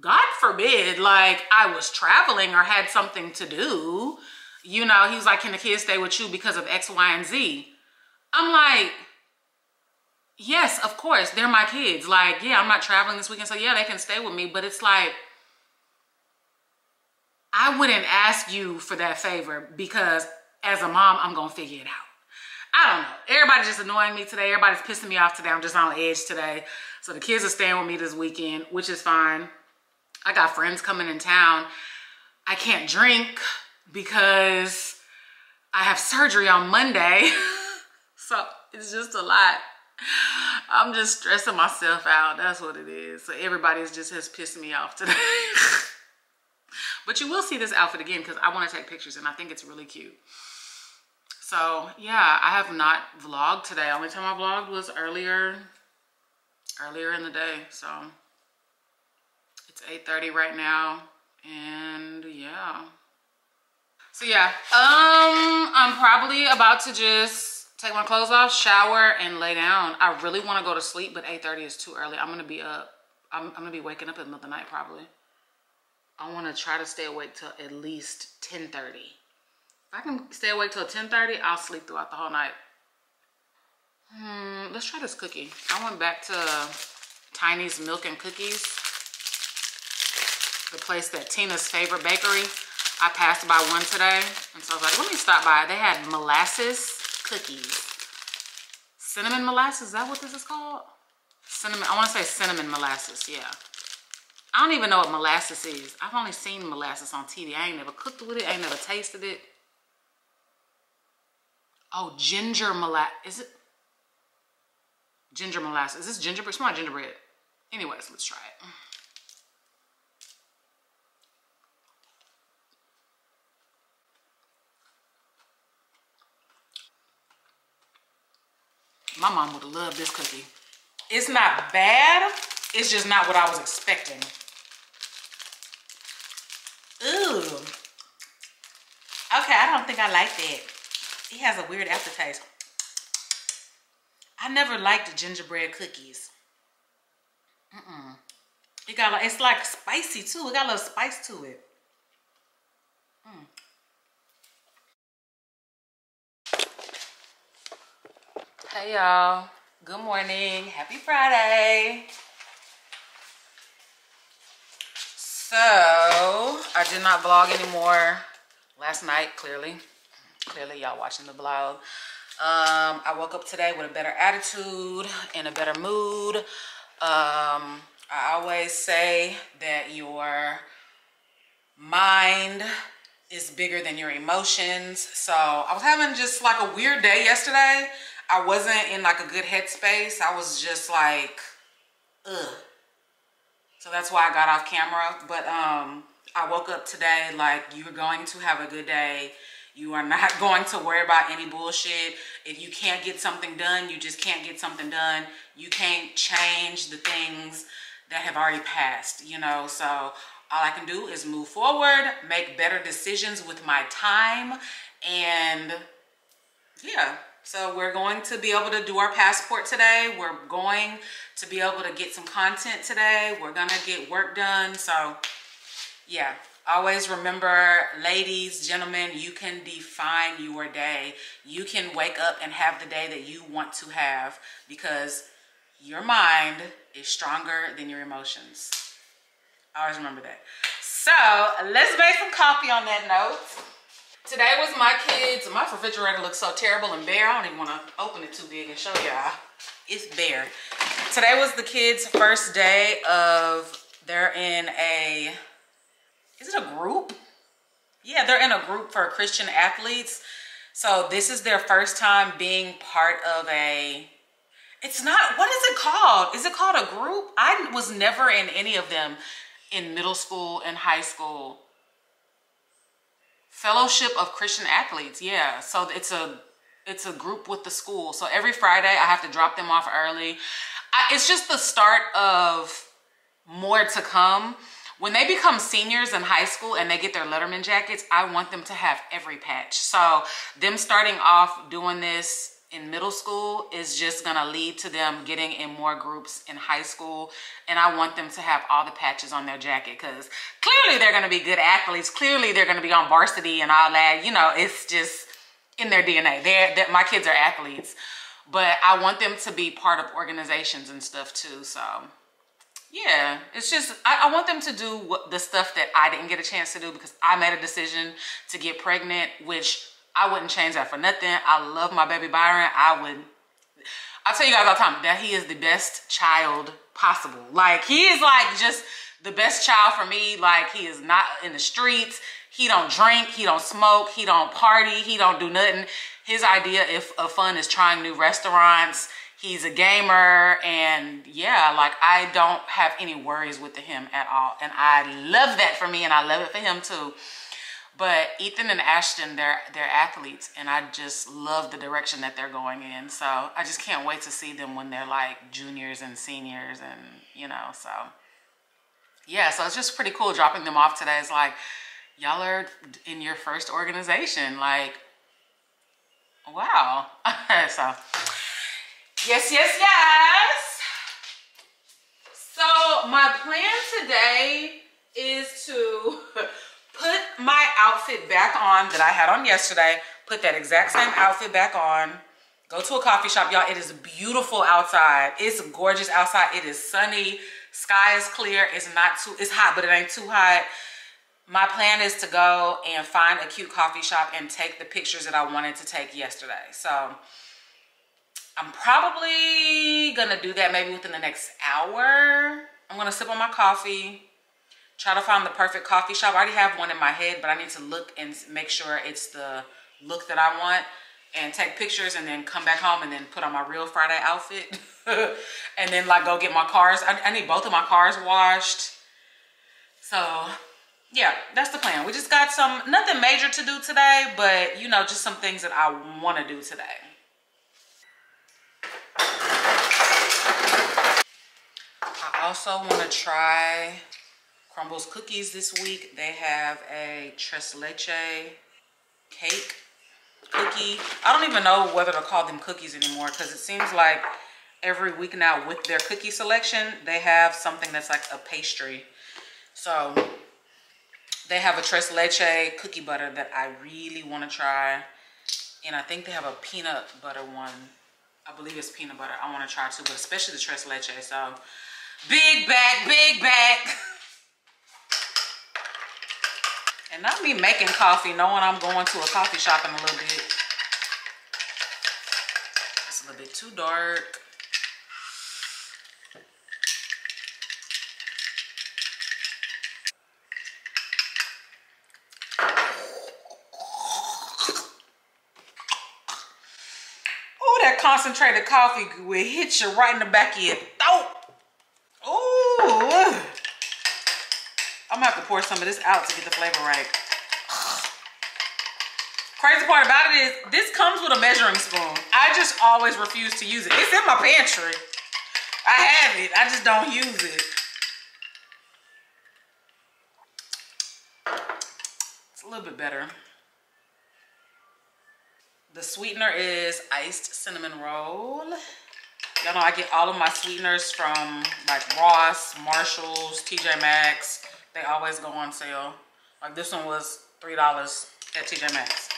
God forbid, like, I was traveling or had something to do. You know, he was like, can the kids stay with you because of X, Y, and Z? I'm like, yes, of course, they're my kids. Like, yeah, I'm not traveling this weekend, so yeah, they can stay with me. But it's like, I wouldn't ask you for that favor because as a mom, I'm gonna figure it out. I don't know. Everybody's just annoying me today. Everybody's pissing me off today. I'm just on edge today. So the kids are staying with me this weekend, which is fine. I got friends coming in town. I can't drink because I have surgery on Monday. so it's just a lot. I'm just stressing myself out. That's what it is. So everybody's just has pissed me off today. but you will see this outfit again because I want to take pictures and I think it's really cute. So yeah, I have not vlogged today. Only time I vlogged was earlier, earlier in the day. So it's 8.30 right now and yeah. So yeah, um, I'm probably about to just take my clothes off, shower, and lay down. I really want to go to sleep, but 8.30 is too early. I'm going to be up. I'm, I'm going to be waking up in the middle of the night probably. I want to try to stay awake till at least 10.30. If I can stay awake till 10.30, I'll sleep throughout the whole night. Hmm, let's try this cookie. I went back to Tiny's Milk and Cookies. The place that Tina's favorite bakery. I passed by one today. And so I was like, let me stop by. They had molasses cookies. Cinnamon molasses, is that what this is called? Cinnamon, I wanna say cinnamon molasses, yeah. I don't even know what molasses is. I've only seen molasses on TV. I ain't never cooked with it, I ain't never tasted it. Oh, ginger molasses, is it? Ginger molasses, is this gingerbread? It's not gingerbread. Anyways, let's try it. My mom would love this cookie. It's not bad. It's just not what I was expecting. Ooh. Okay, I don't think I like that. It has a weird aftertaste. I never liked the gingerbread cookies. Mm-mm. It got like, it's like spicy too. It got a little spice to it. Mm. Hey y'all. Good morning. Happy Friday. So, I did not vlog anymore last night, clearly. Clearly y'all watching the vlog. Um, I woke up today with a better attitude and a better mood. Um, I always say that your mind is bigger than your emotions. So I was having just like a weird day yesterday. I wasn't in like a good headspace. I was just like, ugh. So that's why I got off camera. But um, I woke up today like you're going to have a good day. You are not going to worry about any bullshit. If you can't get something done, you just can't get something done. You can't change the things that have already passed, you know? So all I can do is move forward, make better decisions with my time, and yeah, so we're going to be able to do our passport today. We're going to be able to get some content today. We're gonna get work done. So yeah, always remember, ladies, gentlemen, you can define your day. You can wake up and have the day that you want to have because your mind is stronger than your emotions. Always remember that. So let's make some coffee on that note. Today was my kids. My refrigerator looks so terrible and bare. I don't even want to open it too big and show y'all. It's bare. Today was the kids' first day of, they're in a, is it a group? Yeah, they're in a group for Christian athletes. So this is their first time being part of a, it's not, what is it called? Is it called a group? I was never in any of them in middle school and high school. Fellowship of Christian Athletes. Yeah. So it's a it's a group with the school. So every Friday I have to drop them off early. I, it's just the start of more to come. When they become seniors in high school and they get their Letterman jackets, I want them to have every patch. So them starting off doing this in middle school is just gonna lead to them getting in more groups in high school. And I want them to have all the patches on their jacket because clearly they're gonna be good athletes. Clearly they're gonna be on varsity and all that. You know, it's just in their DNA. They're, they're my kids are athletes, but I want them to be part of organizations and stuff too. So yeah, it's just, I, I, want them to do what, the stuff that I didn't get a chance to do because I made a decision to get pregnant, which I wouldn't change that for nothing. I love my baby Byron. I would, I tell you guys all the time, that he is the best child possible. Like he is like just the best child for me. Like he is not in the streets. He don't drink, he don't smoke, he don't party, he don't do nothing. His idea if, of fun is trying new restaurants. He's a gamer and yeah, like I don't have any worries with him at all. And I love that for me and I love it for him too. But Ethan and Ashton, they're they're athletes, and I just love the direction that they're going in. So I just can't wait to see them when they're like juniors and seniors, and you know. So yeah, so it's just pretty cool dropping them off today. It's like y'all are in your first organization, like wow. so yes, yes, yes. So my plan today is to put my outfit back on that I had on yesterday, put that exact same outfit back on, go to a coffee shop. Y'all, it is beautiful outside. It's gorgeous outside. It is sunny. Sky is clear. It's not too, it's hot, but it ain't too hot. My plan is to go and find a cute coffee shop and take the pictures that I wanted to take yesterday. So I'm probably gonna do that maybe within the next hour. I'm gonna sip on my coffee, try to find the perfect coffee shop. I already have one in my head, but I need to look and make sure it's the look that I want. and take pictures and then come back home and then put on my real Friday outfit. and then like go get my cars. I, I need both of my cars washed. So yeah, that's the plan. We just got some, nothing major to do today, but you know, just some things that I want to do today. I also want to try Crumbl's cookies this week. They have a tres leche cake cookie. I don't even know whether to call them cookies anymore because it seems like every week now with their cookie selection, they have something that's like a pastry. So they have a tres leche cookie butter that I really want to try. And I think they have a peanut butter one. I believe it's peanut butter. I want to try too, but especially the tres leche. So big back, big back. And not me making coffee, knowing I'm going to a coffee shop in a little bit. It's a little bit too dark. Oh, that concentrated coffee will hit you right in the back of your throat. Ooh. I'm gonna have to pour some of this out to get the flavor right. Crazy part about it is this comes with a measuring spoon. I just always refuse to use it. It's in my pantry. I have it, I just don't use it. It's a little bit better. The sweetener is iced cinnamon roll. Y'all know I get all of my sweeteners from like Ross, Marshalls, TJ Maxx. They always go on sale. Like this one was $3 at TJ Maxx.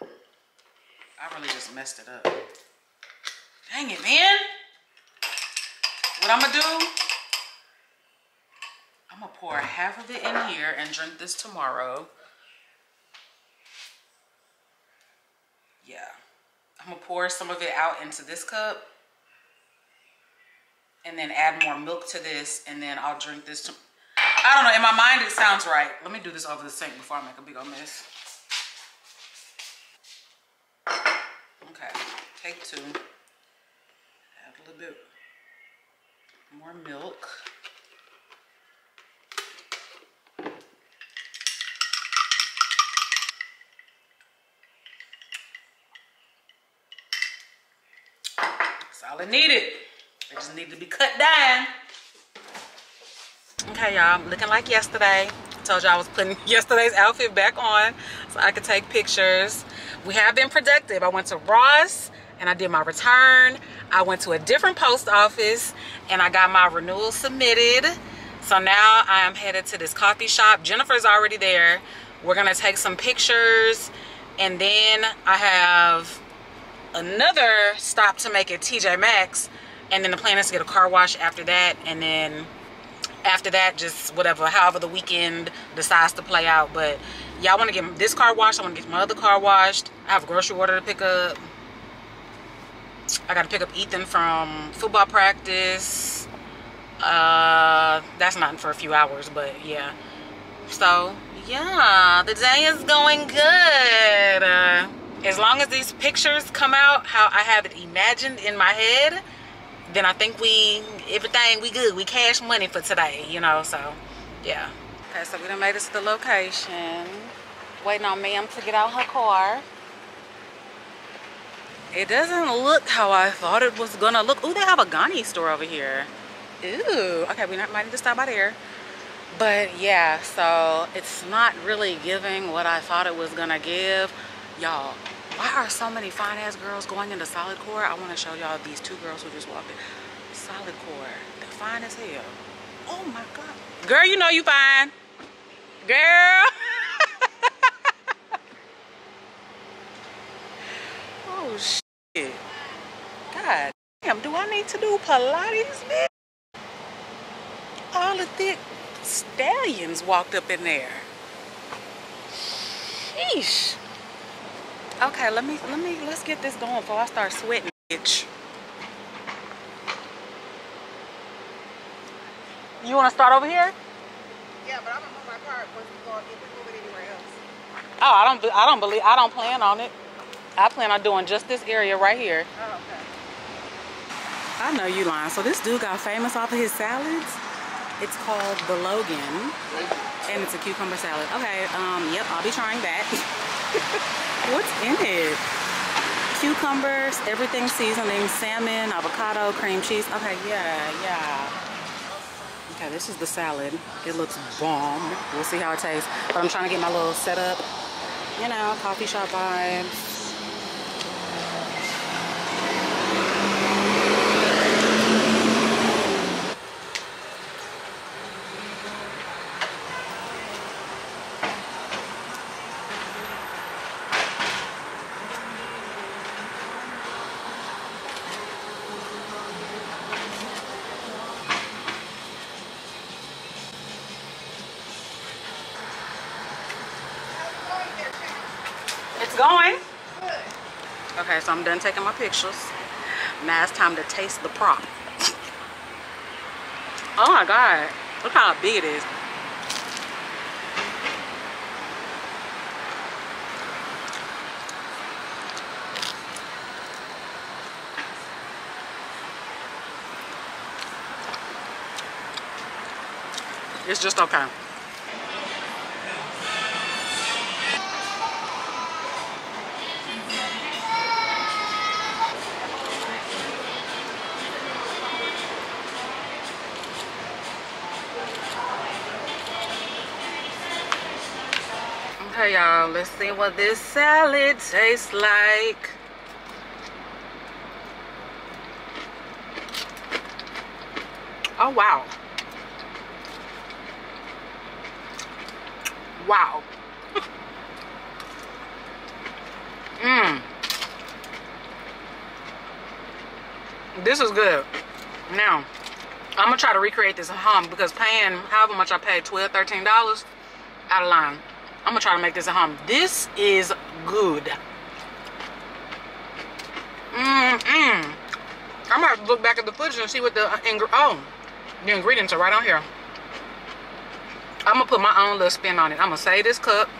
I really just messed it up. Dang it, man. What I'm gonna do, I'm gonna pour half of it in here and drink this tomorrow. Yeah. I'm gonna pour some of it out into this cup and then add more milk to this and then I'll drink this to I don't know, in my mind it sounds right. Let me do this over the sink before I make a big old mess. Okay, take two. Add a little bit more milk. That's all it needed. It just need to be cut down. Okay, y'all, looking like yesterday. I told y'all I was putting yesterday's outfit back on so I could take pictures. We have been productive. I went to Ross and I did my return. I went to a different post office and I got my renewal submitted. So now I am headed to this coffee shop. Jennifer's already there. We're gonna take some pictures and then I have another stop to make at TJ Maxx and then the plan is to get a car wash after that and then after that just whatever however the weekend decides to play out. But yeah i want to get this car washed i want to get my other car washed. I have a grocery order to pick up. I got to pick up ethan from football practice. Uh that's not for a few hours but yeah. So yeah the day is going good. uh, as long as these pictures come out how i have it imagined in my head then I think we, everything we good. We cash money for today, you know, so yeah. Okay, so we done made it to the location. Waiting on ma'am to get out her car. It doesn't look how I thought it was gonna look. Ooh, they have a Ghani store over here. Ooh, okay, we not might need to stop by there. But yeah, so it's not really giving what I thought it was gonna give. Y'all, why are so many fine ass girls going into Solidcore? I want to show y'all these two girls who just walked in. Solid core. They're fine as hell. Oh my God. Girl, you know you fine. Girl. oh shit. God damn, do I need to do Pilates, bitch? All the thick stallions walked up in there. Sheesh. Okay, let me let me let's get this going before I start sweating, bitch. You want to start over here? Yeah, but I'm gonna move my car once we go if we move it anywhere else. Oh, I don't I don't believe I don't plan on it. I plan on doing just this area right here. Oh, okay. I know you lying. So this dude got famous off of his salads. It's called the Logan, and it's a cucumber salad. Okay, um, yep, I'll be trying that. What's in it? Cucumbers, everything seasoning, salmon, avocado, cream cheese. Okay, yeah, yeah. Okay, this is the salad. It looks bomb. We'll see how it tastes. But I'm trying to get my little setup, you know, coffee shop vibes. It's going. Okay, so I'm done taking my pictures. Now it's time to taste the prop. Oh my God. Look how big it is. It's just okay. Let's see what this salad tastes like. Oh, wow. Wow. Mmm. This is good. Now, I'm gonna try to recreate this at home because paying however much I paid, $12, $13, out of line. I'm gonna try to make this at home. This is good. Mmm. I'm gonna have to look back at the footage and see what the uh, ingre oh, the ingredients are right on here. I'm gonna put my own little spin on it. I'm gonna save this cup,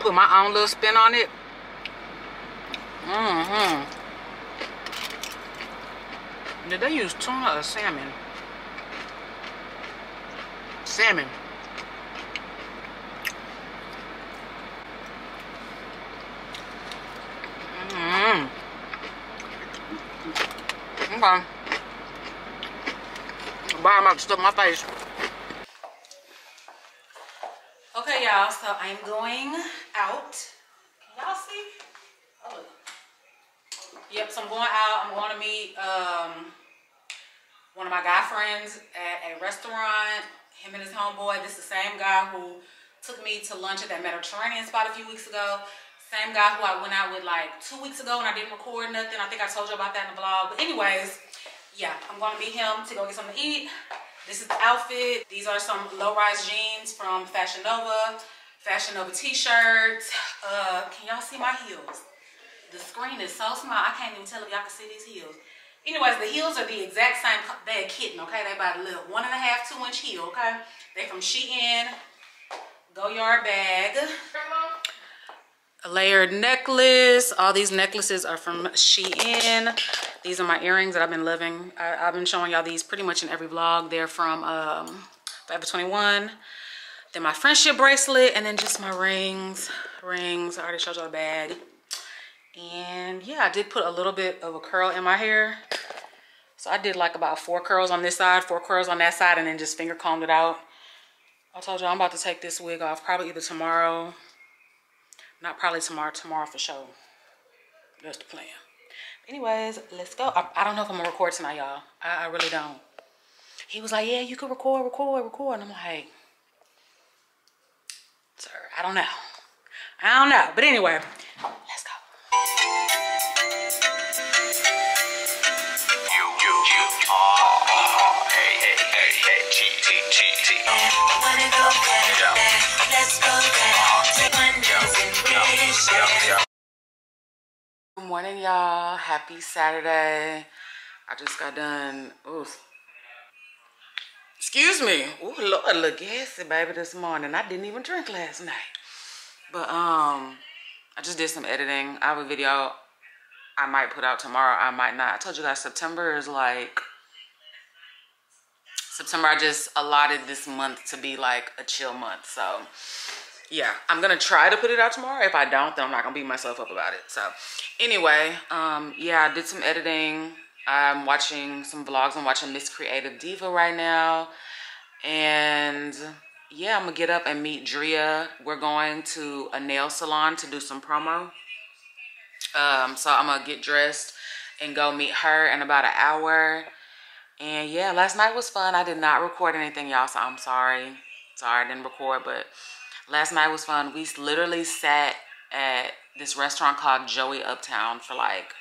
put my own little spin on it. Mm-hmm. Did they use tuna or salmon? Salmon. Mm. Okay. Bye, I'm about to stuff my face. Okay, y'all, so I'm going out. Can y'all see? Oh. Yep, so I'm going out. I'm going to meet um, one of my guy friends at a restaurant. Him and his homeboy. This is the same guy who took me to lunch at that Mediterranean spot a few weeks ago. Same guy who I went out with like two weeks ago and I didn't record nothing. I think I told you about that in the vlog. But anyways, yeah, I'm going to meet him to go get something to eat. This is the outfit. These are some low-rise jeans from Fashion Nova. Fashion Nova t-shirts. Uh, can y'all see my heels? The screen is so small, I can't even tell if y'all can see these heels. Anyways, the heels are the exact same, they're kitten, okay? They about a little one and a half, two inch heel, okay? They from Shein, Goyard bag. A layered necklace. All these necklaces are from Shein. These are my earrings that I've been loving. I, have been showing y'all these pretty much in every vlog. They're from um, Forever 21. Then my friendship bracelet and then just my rings. Rings, I already showed y'all the bag. And yeah, I did put a little bit of a curl in my hair. So I did like about four curls on this side, four curls on that side, and then just finger combed it out. I told y'all I'm about to take this wig off probably either tomorrow. Not probably tomorrow, tomorrow for sure. That's the plan. Anyways, let's go. I, I don't know if I'm gonna record tonight, y'all. I, I really don't. He was like, yeah, you could record, record, record. And I'm like, sir, I don't know. I don't know. But anyway, let's go. You, you, morning, y'all. Happy Saturday. I just got done. Ooh. Excuse me. Ooh, Lord, look gassy, baby, this morning. I didn't even drink last night. But, um, I just did some editing. I have a video I might put out tomorrow. I might not. I told you guys September is like September. I just allotted this month to be like a chill month. So yeah, I'm gonna try to put it out tomorrow. If I don't, then I'm not gonna beat myself up about it. So anyway, um, yeah, I did some editing. I'm watching some vlogs. I'm watching Miss Creative Diva right now. And yeah, I'm gonna get up and meet Drea. We're going to a nail salon to do some promo. Um, so I'm gonna get dressed and go meet her in about an hour. And yeah, last night was fun. I did not record anything, y'all, so I'm sorry. Sorry I didn't record, but last night was fun. We literally sat at this restaurant called Joey Uptown for like,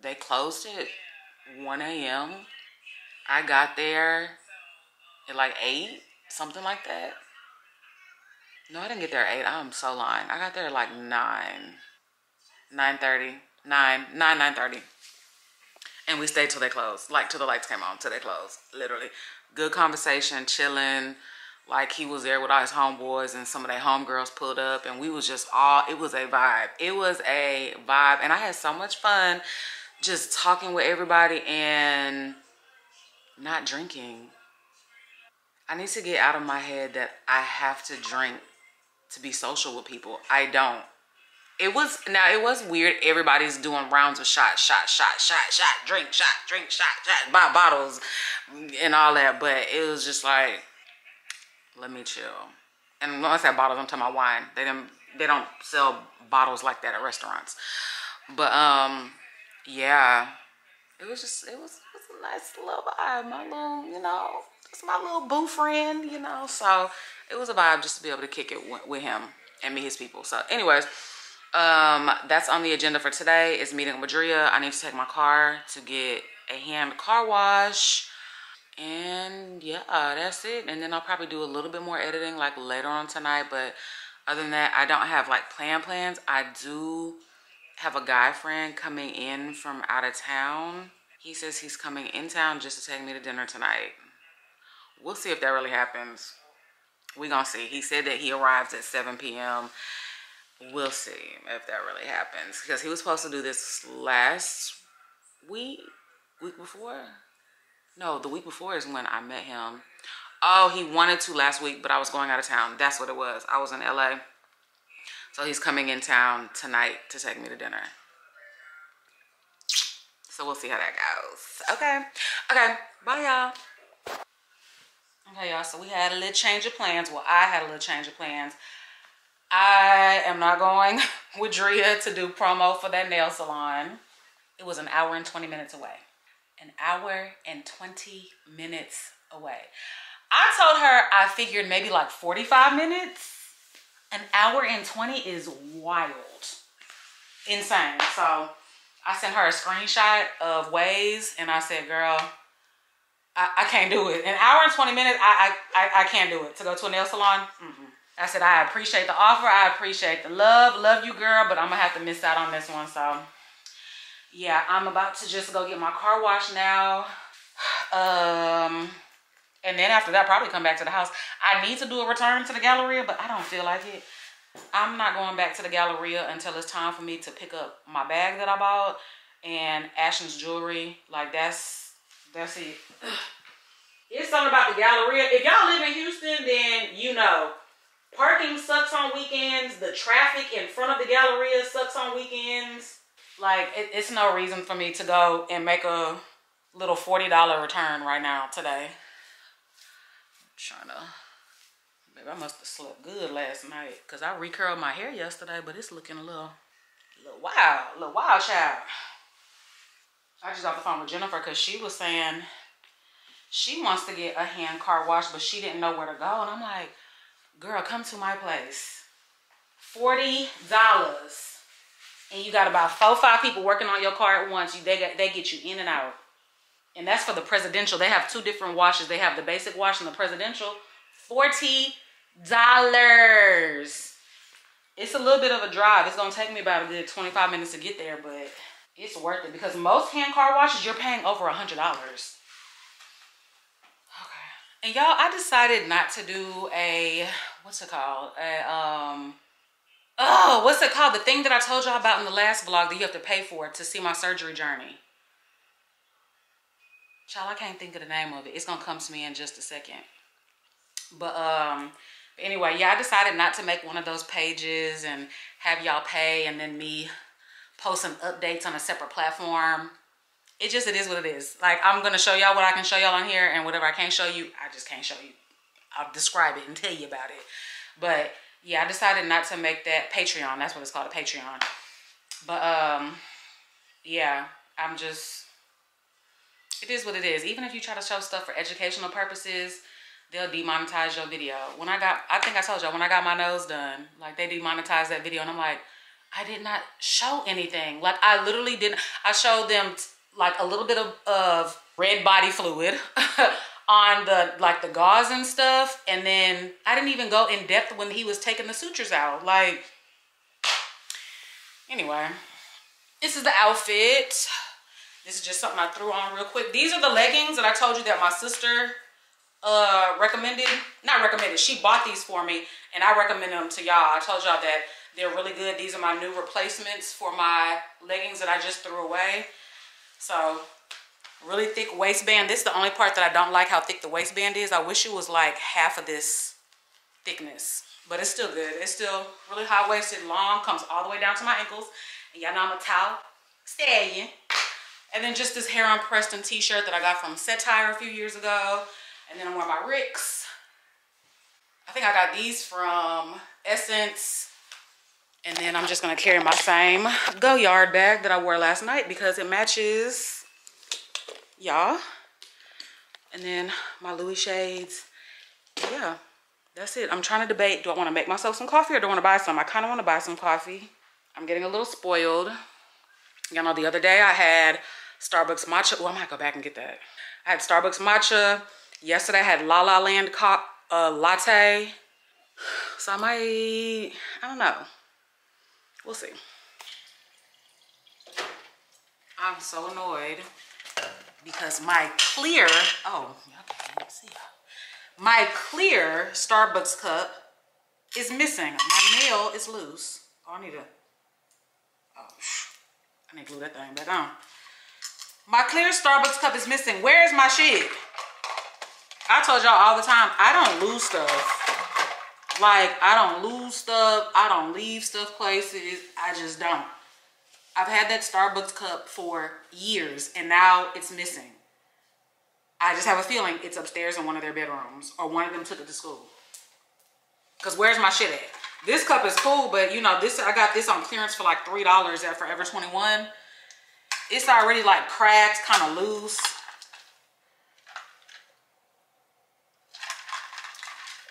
they closed at 1 a.m. I got there at like 8, something like that. No, I didn't get there at 8. I'm so lying. I got there at like 9. 9.30, 9, 9, 9.30. And we stayed till they closed, like till the lights came on, till they closed, literally. Good conversation, chilling. Like he was there with all his homeboys and some of their homegirls pulled up and we was just all, it was a vibe. It was a vibe and I had so much fun just talking with everybody and not drinking. I need to get out of my head that I have to drink to be social with people. I don't. It was now it was weird. Everybody's doing rounds of shot, shot, shot, shot, shot, drink, shot, drink, shot, shot, buy bottles and all that. But it was just like, let me chill. And when I say bottles, I'm talking about wine. They don't they don't sell bottles like that at restaurants. But um, yeah, it was just it was, it was a nice little vibe. My little, you know, it's my little boo friend, you know. So it was a vibe just to be able to kick it with him and meet his people. So, anyways, um, that's on the agenda for today. Is meeting Madria. I need to take my car to get a hand car wash. And yeah, that's it. And then I'll probably do a little bit more editing like later on tonight. But other than that, I don't have like plan plans. I do have a guy friend coming in from out of town. He says he's coming in town just to take me to dinner tonight. We'll see if that really happens. we gonna see. He said that he arrives at 7 p.m. We'll see if that really happens. Because he was supposed to do this last week, week before. No, the week before is when I met him. Oh, he wanted to last week, but I was going out of town. That's what it was. I was in LA. So he's coming in town tonight to take me to dinner. So we'll see how that goes. Okay. Okay. Bye, y'all. Okay, y'all. So we had a little change of plans. Well, I had a little change of plans. I am not going with Drea to do promo for that nail salon. It was an hour and 20 minutes away. An hour and 20 minutes away. I told her I figured maybe like 45 minutes. An hour and 20 is wild. Insane. So I sent her a screenshot of Waze and I said, girl, I, I can't do it. An hour and 20 minutes, I, I, I can't do it. To go to a nail salon, mm. I said, I appreciate the offer. I appreciate the love. Love you, girl, but I'm going to have to miss out on this one. So, yeah, I'm about to just go get my car washed now. Um, and then after that, probably come back to the house. I need to do a return to the Galleria, but I don't feel like it. I'm not going back to the Galleria until it's time for me to pick up my bag that I bought and Ashton's jewelry. Like, that's, that's it. It's something about the Galleria. If y'all live in Houston, then you know Parking sucks on weekends. The traffic in front of the Galleria sucks on weekends. Like, it, it's no reason for me to go and make a little $40 return right now today. I'm trying to... Maybe I must have slept good last night because I recurled my hair yesterday, but it's looking a little, a little wild, a little wild child. I just got the phone with Jennifer because she was saying she wants to get a hand car wash, but she didn't know where to go. And I'm like, girl, come to my place. $40. And you got about four five people working on your car at once. You, they, get, they get you in and out. And that's for the presidential. They have two different washes. They have the basic wash and the presidential. $40. It's a little bit of a drive. It's going to take me about a good 25 minutes to get there, but it's worth it because most hand car washes, you're paying over a $100. Okay. And y'all, I decided not to do a, what's it called? A, um, oh, what's it called? The thing that I told y'all about in the last vlog that you have to pay for to see my surgery journey. Child, I can't think of the name of it. It's gonna come to me in just a second. But um, anyway, yeah, I decided not to make one of those pages and have y'all pay and then me post some updates on a separate platform. It just, it is what it is. Like, I'm gonna show y'all what I can show y'all on here and whatever I can't show you, I just can't show you. I'll describe it and tell you about it. But yeah, I decided not to make that Patreon. That's what it's called, a Patreon. But um, yeah, I'm just, it is what it is. Even if you try to show stuff for educational purposes, they'll demonetize your video. When I got, I think I told y'all, when I got my nose done, like they demonetized that video and I'm like, I did not show anything. Like I literally didn't, I showed them like a little bit of, of red body fluid on the, like the gauze and stuff. And then I didn't even go in depth when he was taking the sutures out. Like, anyway, this is the outfit. This is just something I threw on real quick. These are the leggings that I told you that my sister uh recommended not recommended she bought these for me and i recommend them to y'all i told y'all that they're really good these are my new replacements for my leggings that i just threw away so really thick waistband. This is the only part that i don't like how thick the waistband is. I wish it was like half of this thickness. But it's still good. It's still really high-waisted long comes all the way down to my ankles. And y'all know i'm a towel stallion. And then just this hair on preston t-shirt that i got from Setire a few years ago. And then I'm wearing my Ricks. I think I got these from SSENSE. And then I'm just gonna carry my same Goyard bag that I wore last night because it matches y'all. And then my Louis shades. Yeah, that's it. I'm trying to debate, do I wanna make myself some coffee or do I wanna buy some? I kinda wanna buy some coffee. I'm getting a little spoiled. Y'all know the other day I had Starbucks matcha. Oh, I might go back and get that. I had Starbucks matcha Yesterday I had La La Land cop, uh, latte. So I might, I don't know. We'll see. I'm so annoyed because my clear, oh, My clear Starbucks cup is missing. My nail is loose. Oh, I need to, oh, I need to glue that thing back on. My clear Starbucks cup is missing. Where is my shit? I told y'all all the time, I don't lose stuff. Like, I don't lose stuff. I don't leave stuff places. I just don't. I've had that Starbucks cup for years and now it's missing. I just have a feeling it's upstairs in one of their bedrooms or one of them took it to school. Cause where's my shit at? This cup is cool, but you know, this I got this on clearance for like $3 at Forever 21. It's already like cracked, kind of loose.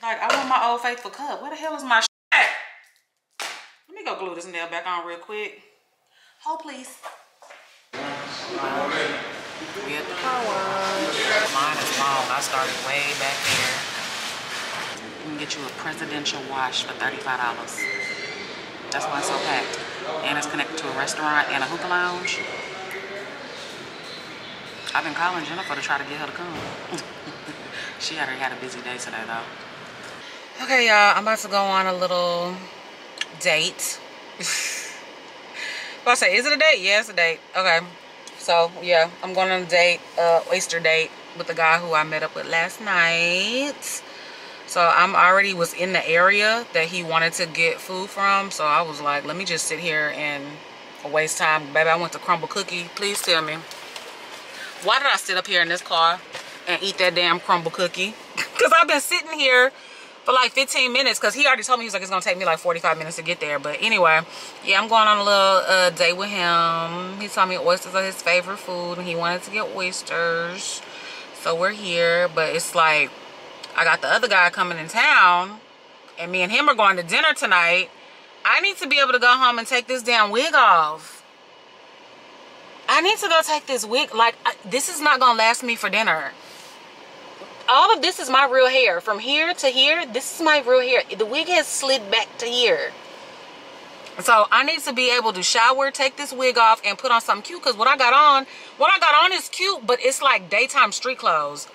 Like, I want my Old Faithful cup. Where the hell is my shit? Let me go glue this nail back on real quick. Hold, please. We at the car wash. Mine is long. I started way back there. You can get you a presidential wash for $35. That's why it's so packed. And it's connected to a restaurant and a hookah lounge. I've been calling Jennifer to try to get her to come. she already had a busy day today though. Okay, y'all, I'm about to go on a little date. I say, is it a date? Yeah, it's a date. Okay. So, yeah, I'm going on a date, uh, oyster date with the guy who I met up with last night. So, I'm already was in the area that he wanted to get food from. So, I was like, let me just sit here and waste time. Baby, I went to Crumbl Cookie. Please tell me. Why did I sit up here in this car and eat that damn Crumbl Cookie? Because I've been sitting here for like 15 minutes because he already told me he was like it's gonna take me like 45 minutes to get there. But anyway yeah i'm going on a little uh, date with him. He told me oysters are his favorite food and he wanted to get oysters. So we're here but it's like i got the other guy coming in town and me and him are going to dinner tonight. I need to be able to go home and take this damn wig off. I need to go take this wig like I, this is not gonna last me for dinner all of this is my real hair. From here to here, this is my real hair. The wig has slid back to here. So I need to be able to shower, take this wig off, and put on something cute. Because what I got on, what I got on is cute, but it's like daytime street clothes.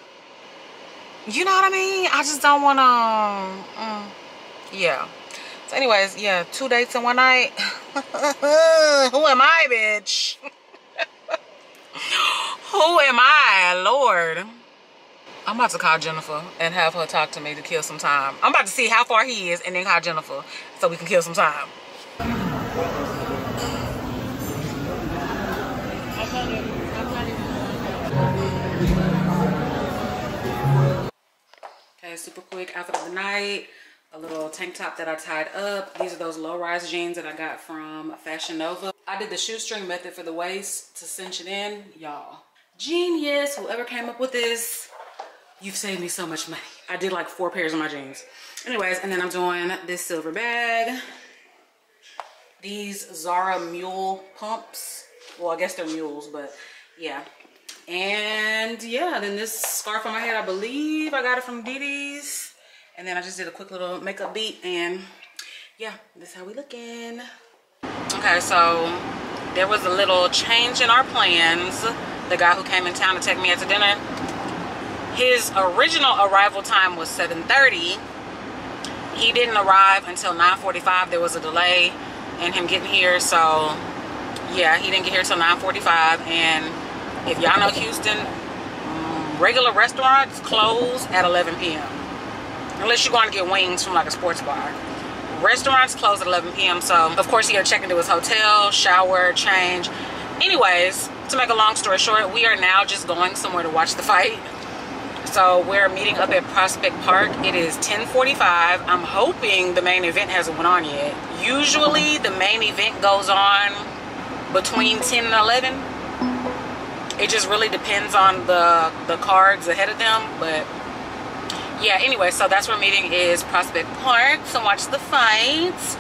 You know what I mean? I just don't want to, um, yeah. So anyways, yeah, two dates in one night. Who am I, bitch? Who am I, Lord? I'm about to call Jennifer and have her talk to me to kill some time. I'm about to see how far he is and then call Jennifer so we can kill some time. Okay, super quick outfit of the night. A little tank top that I tied up. These are those low-rise jeans that I got from Fashion Nova. I did the shoestring method for the waist to cinch it in. Y'all, genius. Whoever came up with this, you've saved me so much money. I did like four pairs of my jeans. Anyways, and then I'm doing this silver bag. These Zara mule pumps. Well, I guess they're mules, but yeah. And yeah, then this scarf on my head, I believe I got it from Didi's. And then I just did a quick little makeup beat and yeah, this is how we looking. Okay, so there was a little change in our plans. The guy who came in town to take me out to dinner, his original arrival time was 7.30. He didn't arrive until 9.45. There was a delay in him getting here, so yeah, he didn't get here till 9.45. And if y'all know Houston, mm, regular restaurants close at 11 p.m. Unless you're going to get wings from like a sports bar. Restaurants close at 11 p.m. So, of course, he had to check into his hotel, shower, change. Anyways, to make a long story short, we are now just going somewhere to watch the fight. So we're meeting up at Prospect Park. It is 10:45. I'm hoping the main event hasn't went on yet. Usually the main event goes on between 10 and 11. It just really depends on the the cards ahead of them, but yeah, anyway, so that's where meeting is Prospect Park So watch the fights.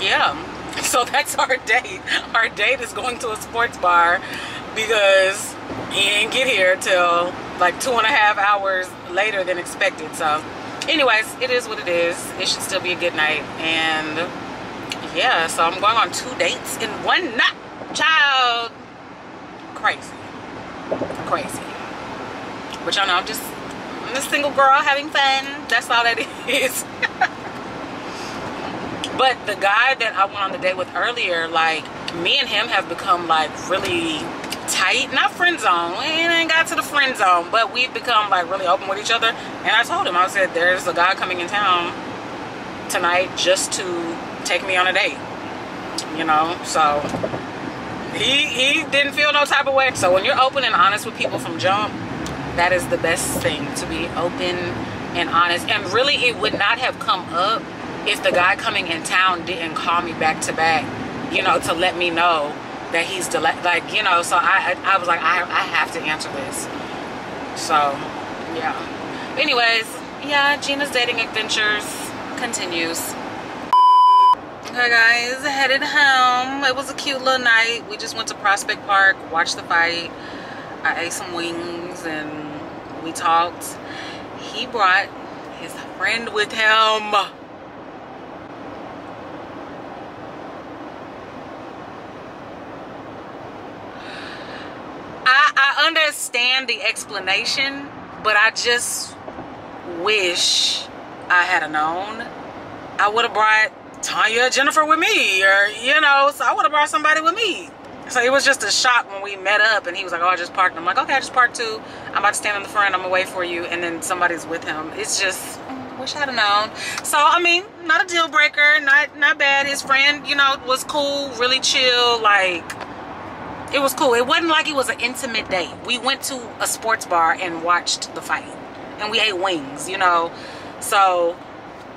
Yeah. So that's our date. Our date is going to a sports bar because he didn't get here till like two and a half hours later than expected. So anyways, it is what it is. It should still be a good night. And yeah, so I'm going on two dates in one night. Child. Crazy. Crazy. But y'all know I'm just I'm a single girl having fun. That's all that is. but the guy that I went on the date with earlier, like me and him have become like really tight. Not friend zone. We ain't got to the friend zone, but we've become like really open with each other. And I told him, I said, there's a guy coming in town tonight just to take me on a date. You know, so he he didn't feel no type of way. So when you're open and honest with people from jump, that is the best thing to be open and honest. And really, it would not have come up if the guy coming in town didn't call me back to back, you know, to let me know that he's delayed. Like, you know, so I, I, was like, I, I have to answer this. So, yeah. Anyways, yeah, Gina's dating adventures continues. Okay, guys, headed home. It was a cute little night. We just went to Prospect Park, watched the fight. I ate some wings and we talked. He brought his friend with him. I, I understand the explanation, but I just wish I had known. I would have brought Tanya Jennifer with me, or you know, so I would have brought somebody with me. So it was just a shock when we met up and he was like, oh, I just parked. I'm like, okay, I just parked too. I'm about to stand in the front. I'm gonna wait for you. And then somebody's with him. It's just, mm, wish I'd have known. So, I mean, not a deal breaker. Not, not bad. His friend, you know, was cool, really chill. Like, it was cool. It wasn't like it was an intimate date. We went to a sports bar and watched the fight. And we ate wings, you know. So,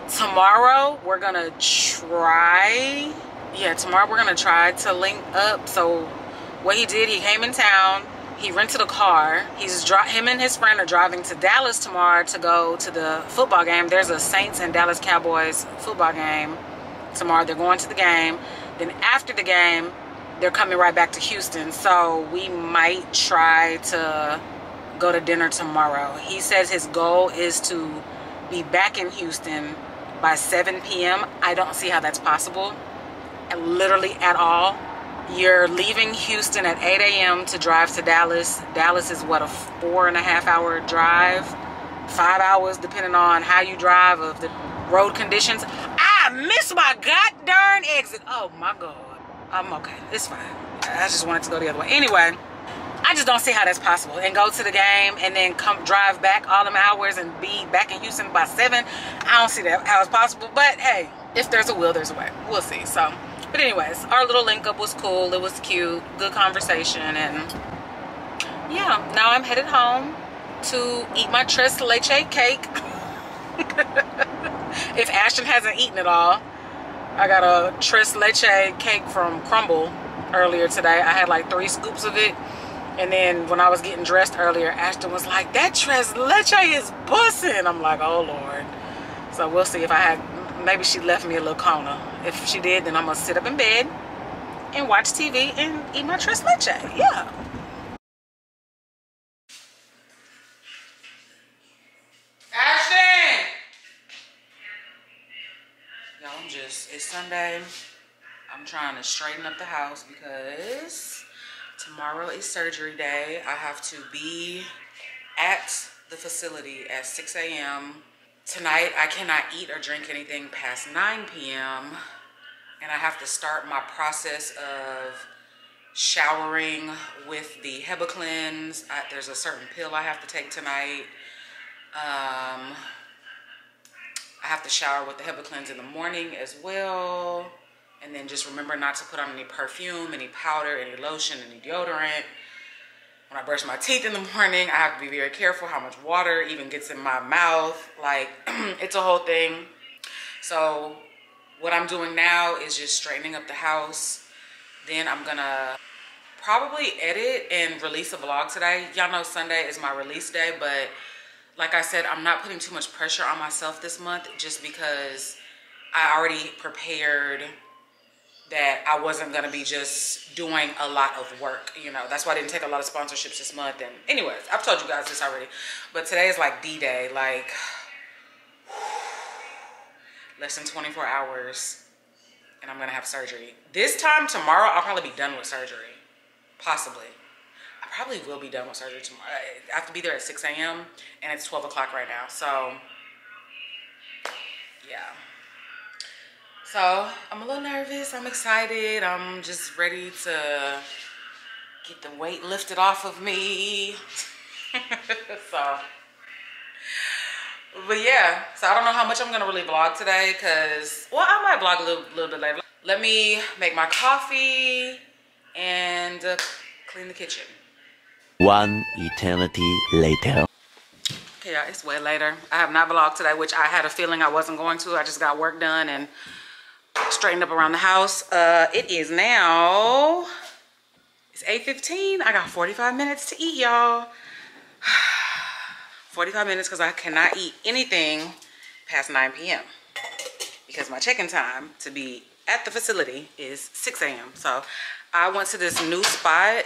tomorrow we're gonna try yeah, tomorrow we're gonna try to link up. So what he did, he came in town, he rented a car. He's him and his friend are driving to Dallas tomorrow to go to the football game. There's a Saints and Dallas Cowboys football game tomorrow. They're going to the game. Then after the game, they're coming right back to Houston. So we might try to go to dinner tomorrow. He says his goal is to be back in Houston by 7 p.m. I don't see how that's possible literally at all. You're leaving Houston at 8 a.m. to drive to Dallas. Dallas is what a four and a half hour drive, five hours depending on how you drive of the road conditions. I missed my god darn exit. Oh my god. I'm okay. It's fine. I just wanted to go the other way. Anyway, I just don't see how that's possible. And go to the game and then come drive back all them hours and be back in Houston by seven. I don't see that how it's possible. But hey, if there's a will, there's a way. We'll see. So, but anyways, our little link up was cool. It was cute. Good conversation. And yeah, now I'm headed home to eat my tres leche cake. if Ashton hasn't eaten it all. I got a tres leche cake from Crumbl earlier today. I had like three scoops of it. And then when I was getting dressed earlier, Ashton was like, that tres leche is bussin'. I'm like, oh Lord. So we'll see if I had, maybe she left me a little corner. If she did, then I'm gonna sit up in bed and watch TV and eat my tres leche. Yeah. Ashton! Just, it's Sunday. I'm trying to straighten up the house because tomorrow is surgery day. I have to be at the facility at 6 a.m. Tonight, I cannot eat or drink anything past 9 p.m. And I have to start my process of showering with the Hibiclens. I, there's a certain pill I have to take tonight. Um, I have to shower with the Hibiclens in the morning as well. And then just remember not to put on any perfume, any powder, any lotion, any deodorant. When I brush my teeth in the morning, I have to be very careful how much water even gets in my mouth. Like, it's a whole thing. So what I'm doing now is just straightening up the house. Then I'm gonna probably edit and release a vlog today. Y'all know Sunday is my release day, but like I said, I'm not putting too much pressure on myself this month just because I already prepared that I wasn't gonna be just doing a lot of work, you know. That's why I didn't take a lot of sponsorships this month. And anyways, I've told you guys this already, but today is like D-Day, like less than 24 hours and I'm gonna have surgery. This time tomorrow, I'll probably be done with surgery, possibly. Probably will be done with surgery tomorrow. I have to be there at 6 a.m. and it's 12 o'clock right now. So, yeah. So, I'm a little nervous. I'm excited. I'm just ready to get the weight lifted off of me. so, but yeah. So, I don't know how much I'm going to really vlog today because, well, I might vlog a little, little bit later. Let me make my coffee and uh, clean the kitchen. One eternity later. Okay, y'all, it's way later. I have not vlogged today, which I had a feeling I wasn't going to. I just got work done and straightened up around the house. Uh, it is now, it's 8.15. I got 45 minutes to eat, y'all. 45 minutes because I cannot eat anything past 9 p.m. Because my check-in time to be at the facility is 6 a.m. So I went to this new spot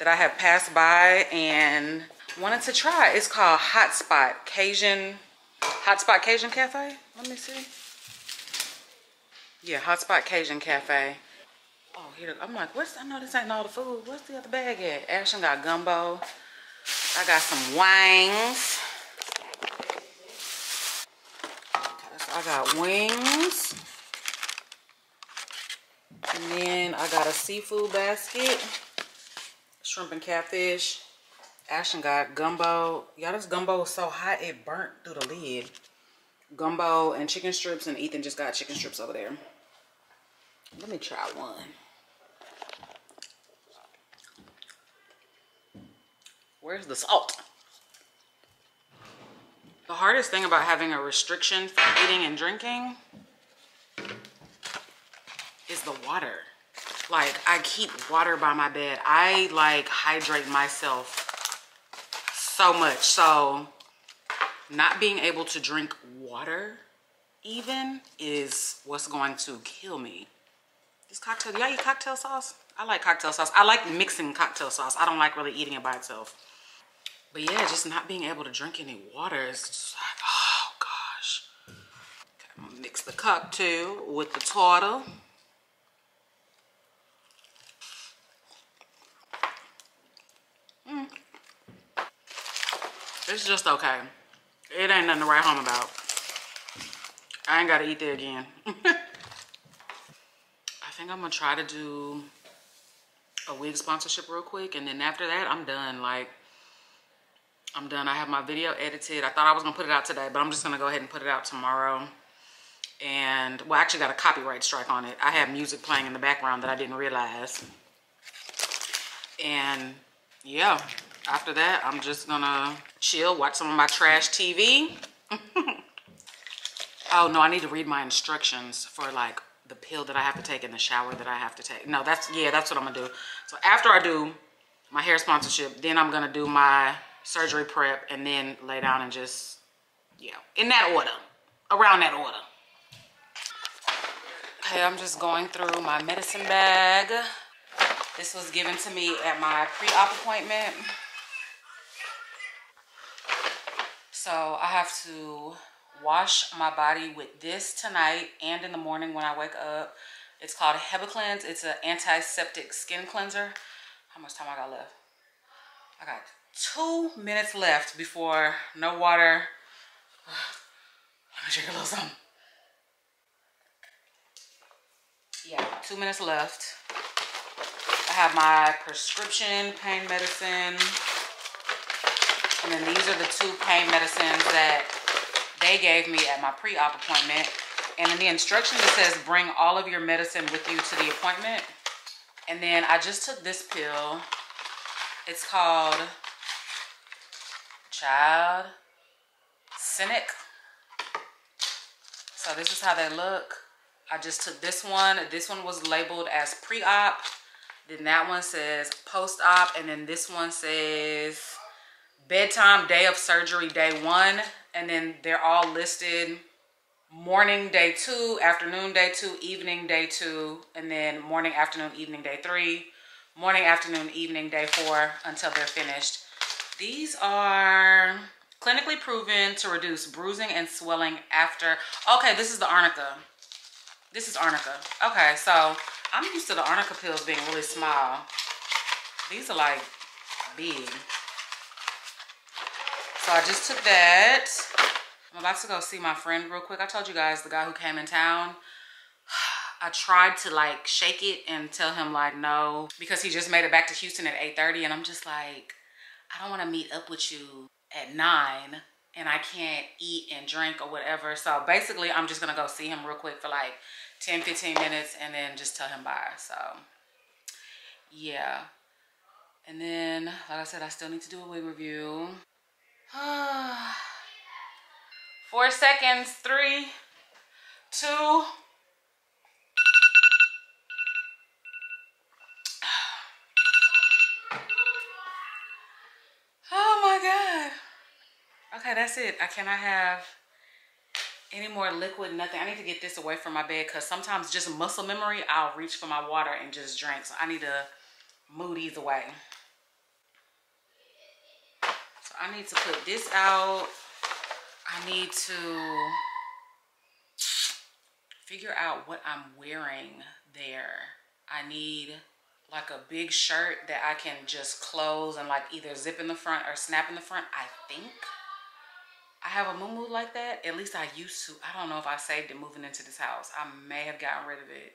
that I have passed by and wanted to try. It's called Hotspot Cajun, Hotspot Cajun Cafe. Let me see. Yeah, Hotspot Cajun Cafe. Oh, here, I'm like, what's, I know this ain't all the food. What's the other bag at? Ashton got gumbo. I got some wings. I got wings. And then I got a seafood basket shrimp and catfish. Ashton got gumbo. Y'all, this gumbo was so hot it burnt through the lid. Gumbo and chicken strips, and Ethan just got chicken strips over there. Let me try one. Where's the salt? The hardest thing about having a restriction for eating and drinking is the water. Like, I keep water by my bed. I, like, hydrate myself so much. So, not being able to drink water even is what's going to kill me. This cocktail, y'all eat cocktail sauce? I like cocktail sauce. I like mixing cocktail sauce. I don't like really eating it by itself. But yeah, just not being able to drink any water is just like, oh gosh. Okay, I'm gonna mix the cocktail with the turtle. It's just okay. It ain't nothing to write home about. I ain't gotta eat there again. I think I'm gonna try to do a wig sponsorship real quick and then after that I'm done. Like I'm done. I have my video edited. I thought I was gonna put it out today, but I'm just gonna go ahead and put it out tomorrow. And well, I actually got a copyright strike on it. I have music playing in the background that I didn't realize. And yeah, after that, I'm just gonna chill, watch some of my trash TV. oh no, I need to read my instructions for like the pill that I have to take in the shower that I have to take. No, that's, yeah, that's what I'm gonna do. So after I do my hair sponsorship, then I'm gonna do my surgery prep and then lay down and just, yeah, in that order, around that order. Okay, I'm just going through my medicine bag. This was given to me at my pre-op appointment. So I have to wash my body with this tonight and in the morning when I wake up. It's called Hibiclens. It's an antiseptic skin cleanser. How much time I got left? I got two minutes left before no water. Let me drink a little something. Yeah, two minutes left. I have my prescription pain medicine. And then these are the two pain medicines that they gave me at my pre-op appointment. And in the instructions, it says bring all of your medicine with you to the appointment. And then I just took this pill. It's called Child Cynic. So this is how they look. I just took this one. This one was labeled as pre-op. Then that one says post-op. And then this one says bedtime, day of surgery, day one. And then they're all listed morning, day two, afternoon, day two, evening, day two, and then morning, afternoon, evening, day three, morning, afternoon, evening, day four, until they're finished. These are clinically proven to reduce bruising and swelling after, okay, this is the Arnica. This is Arnica. Okay, so I'm used to the Arnica pills being really small. These are like big. So I just took that. I'm about to go see my friend real quick. I told you guys, the guy who came in town, I tried to like shake it and tell him like no, because he just made it back to Houston at 8.30 and I'm just like, I don't wanna meet up with you at nine and I can't eat and drink or whatever. So basically I'm just gonna go see him real quick for like 10, 15 minutes and then just tell him bye. So yeah. And then, like I said, I still need to do a wig review. Four seconds, three, two. Oh my God. Okay, that's it. I cannot have any more liquid, nothing. I need to get this away from my bed because sometimes just muscle memory, I'll reach for my water and just drink. So I need to move these away. I need to put this out. I need to figure out what I'm wearing there. I need like a big shirt that I can just close and like either zip in the front or snap in the front, I think. I have a moo like that. At least I used to. I don't know if I saved it moving into this house. I may have gotten rid of it.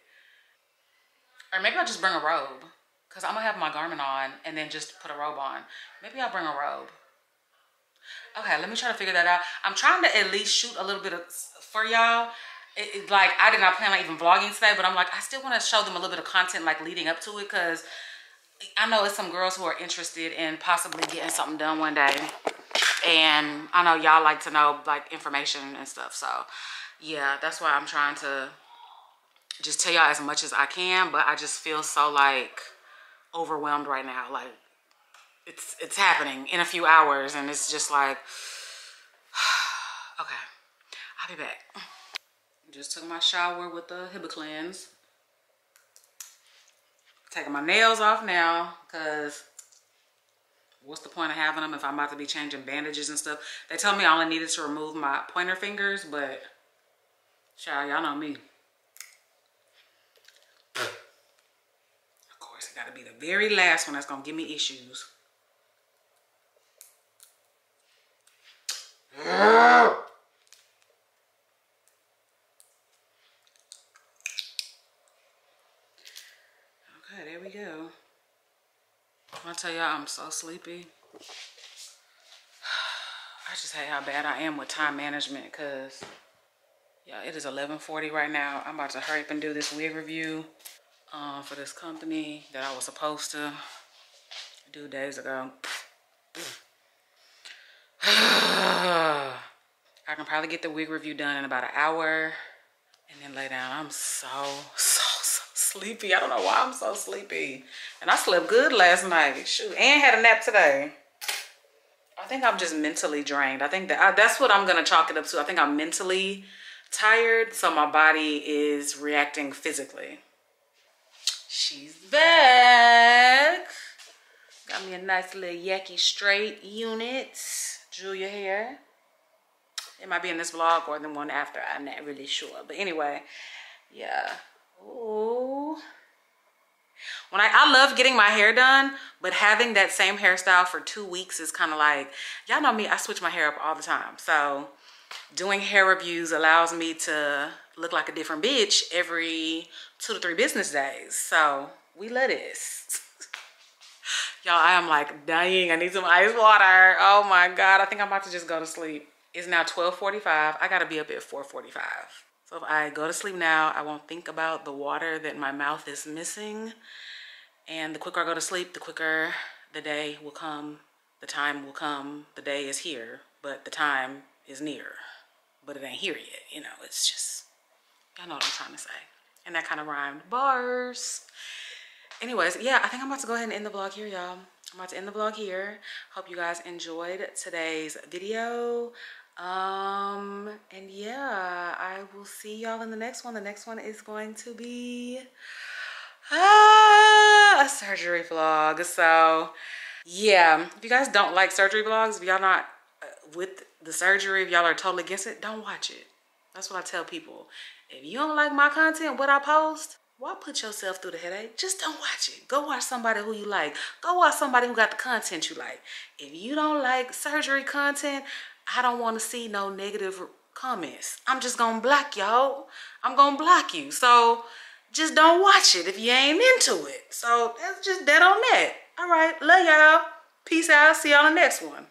Or maybe I'll just bring a robe. Because I'm going to have my garment on and then just put a robe on. Maybe I'll bring a robe. Okay, let me try to figure that out. I'm trying to at least shoot a little bit of for y'all. like, I did not plan on even vlogging today, but I'm like, I still want to show them a little bit of content like leading up to it because I know it's some girls who are interested in possibly getting something done one day and I know y'all like to know like information and stuff so yeah that's why I'm trying to just tell y'all as much as I can but I just feel so like overwhelmed right now like it's it's happening in a few hours and it's just like okay I'll be back just took my shower with the Hibiclens taking my nails off now because what's the point of having them if I'm about to be changing bandages and stuff? They told me all I only needed to remove my pointer fingers, but y'all know me. Of course, it gotta be the very last one that's gonna give me issues. Okay, there we go. I tell y'all I'm so sleepy. I just hate how bad I am with time management because yeah, it is 1140 right now. I'm about to hurry up and do this wig review uh, for this company that I was supposed to do days ago. Can probably get the wig review done in about an hour and then lay down. I'm so, so, so sleepy. I don't know why I'm so sleepy. And I slept good last night. Shoot, and had a nap today. I think I'm just mentally drained. I think that I, that's what I'm gonna chalk it up to. I think I'm mentally tired, so my body is reacting physically. She's back. Got me a nice little Yaki straight unit. Julia hair. It might be in this vlog or the one after. I'm not really sure. But anyway, yeah. Ooh. When I, I love getting my hair done, but having that same hairstyle for two weeks is kind of like, y'all know me, I switch my hair up all the time. So doing hair reviews allows me to look like a different bitch every two to three business days. So we love this. Y'all, I am like dying. I need some ice water. Oh my God. I think I'm about to just go to sleep. It's now 1245. I gotta be up at 445. So if I go to sleep now, I won't think about the water that my mouth is missing. And the quicker I go to sleep, the quicker the day will come. The time will come. The day is here, but the time is near. But it ain't here yet. You know, it's just, y'all know what I'm trying to say. And that kind of rhymed bars. Anyways, yeah, I think I'm about to go ahead and end the vlog here, y'all. I'm about to end the vlog here. Hope you guys enjoyed today's video. Um, and yeah, I will see y'all in the next one. The next one is going to be ah, a surgery vlog. So yeah, if you guys don't like surgery vlogs, if y'all not uh, with the surgery, if y'all are totally against it, don't watch it. That's what I tell people. If you don't like my content, what I post, why put yourself through the headache? Just don't watch it. Go watch somebody who you like. Go watch somebody who got the content you like. If you don't like surgery content, I don't want to see no negative comments. I'm just gonna block y'all. I'm gonna block you. So just don't watch it if you ain't into it. So that's just dead on that. All right, love y'all. Peace out. See y'all in the next one.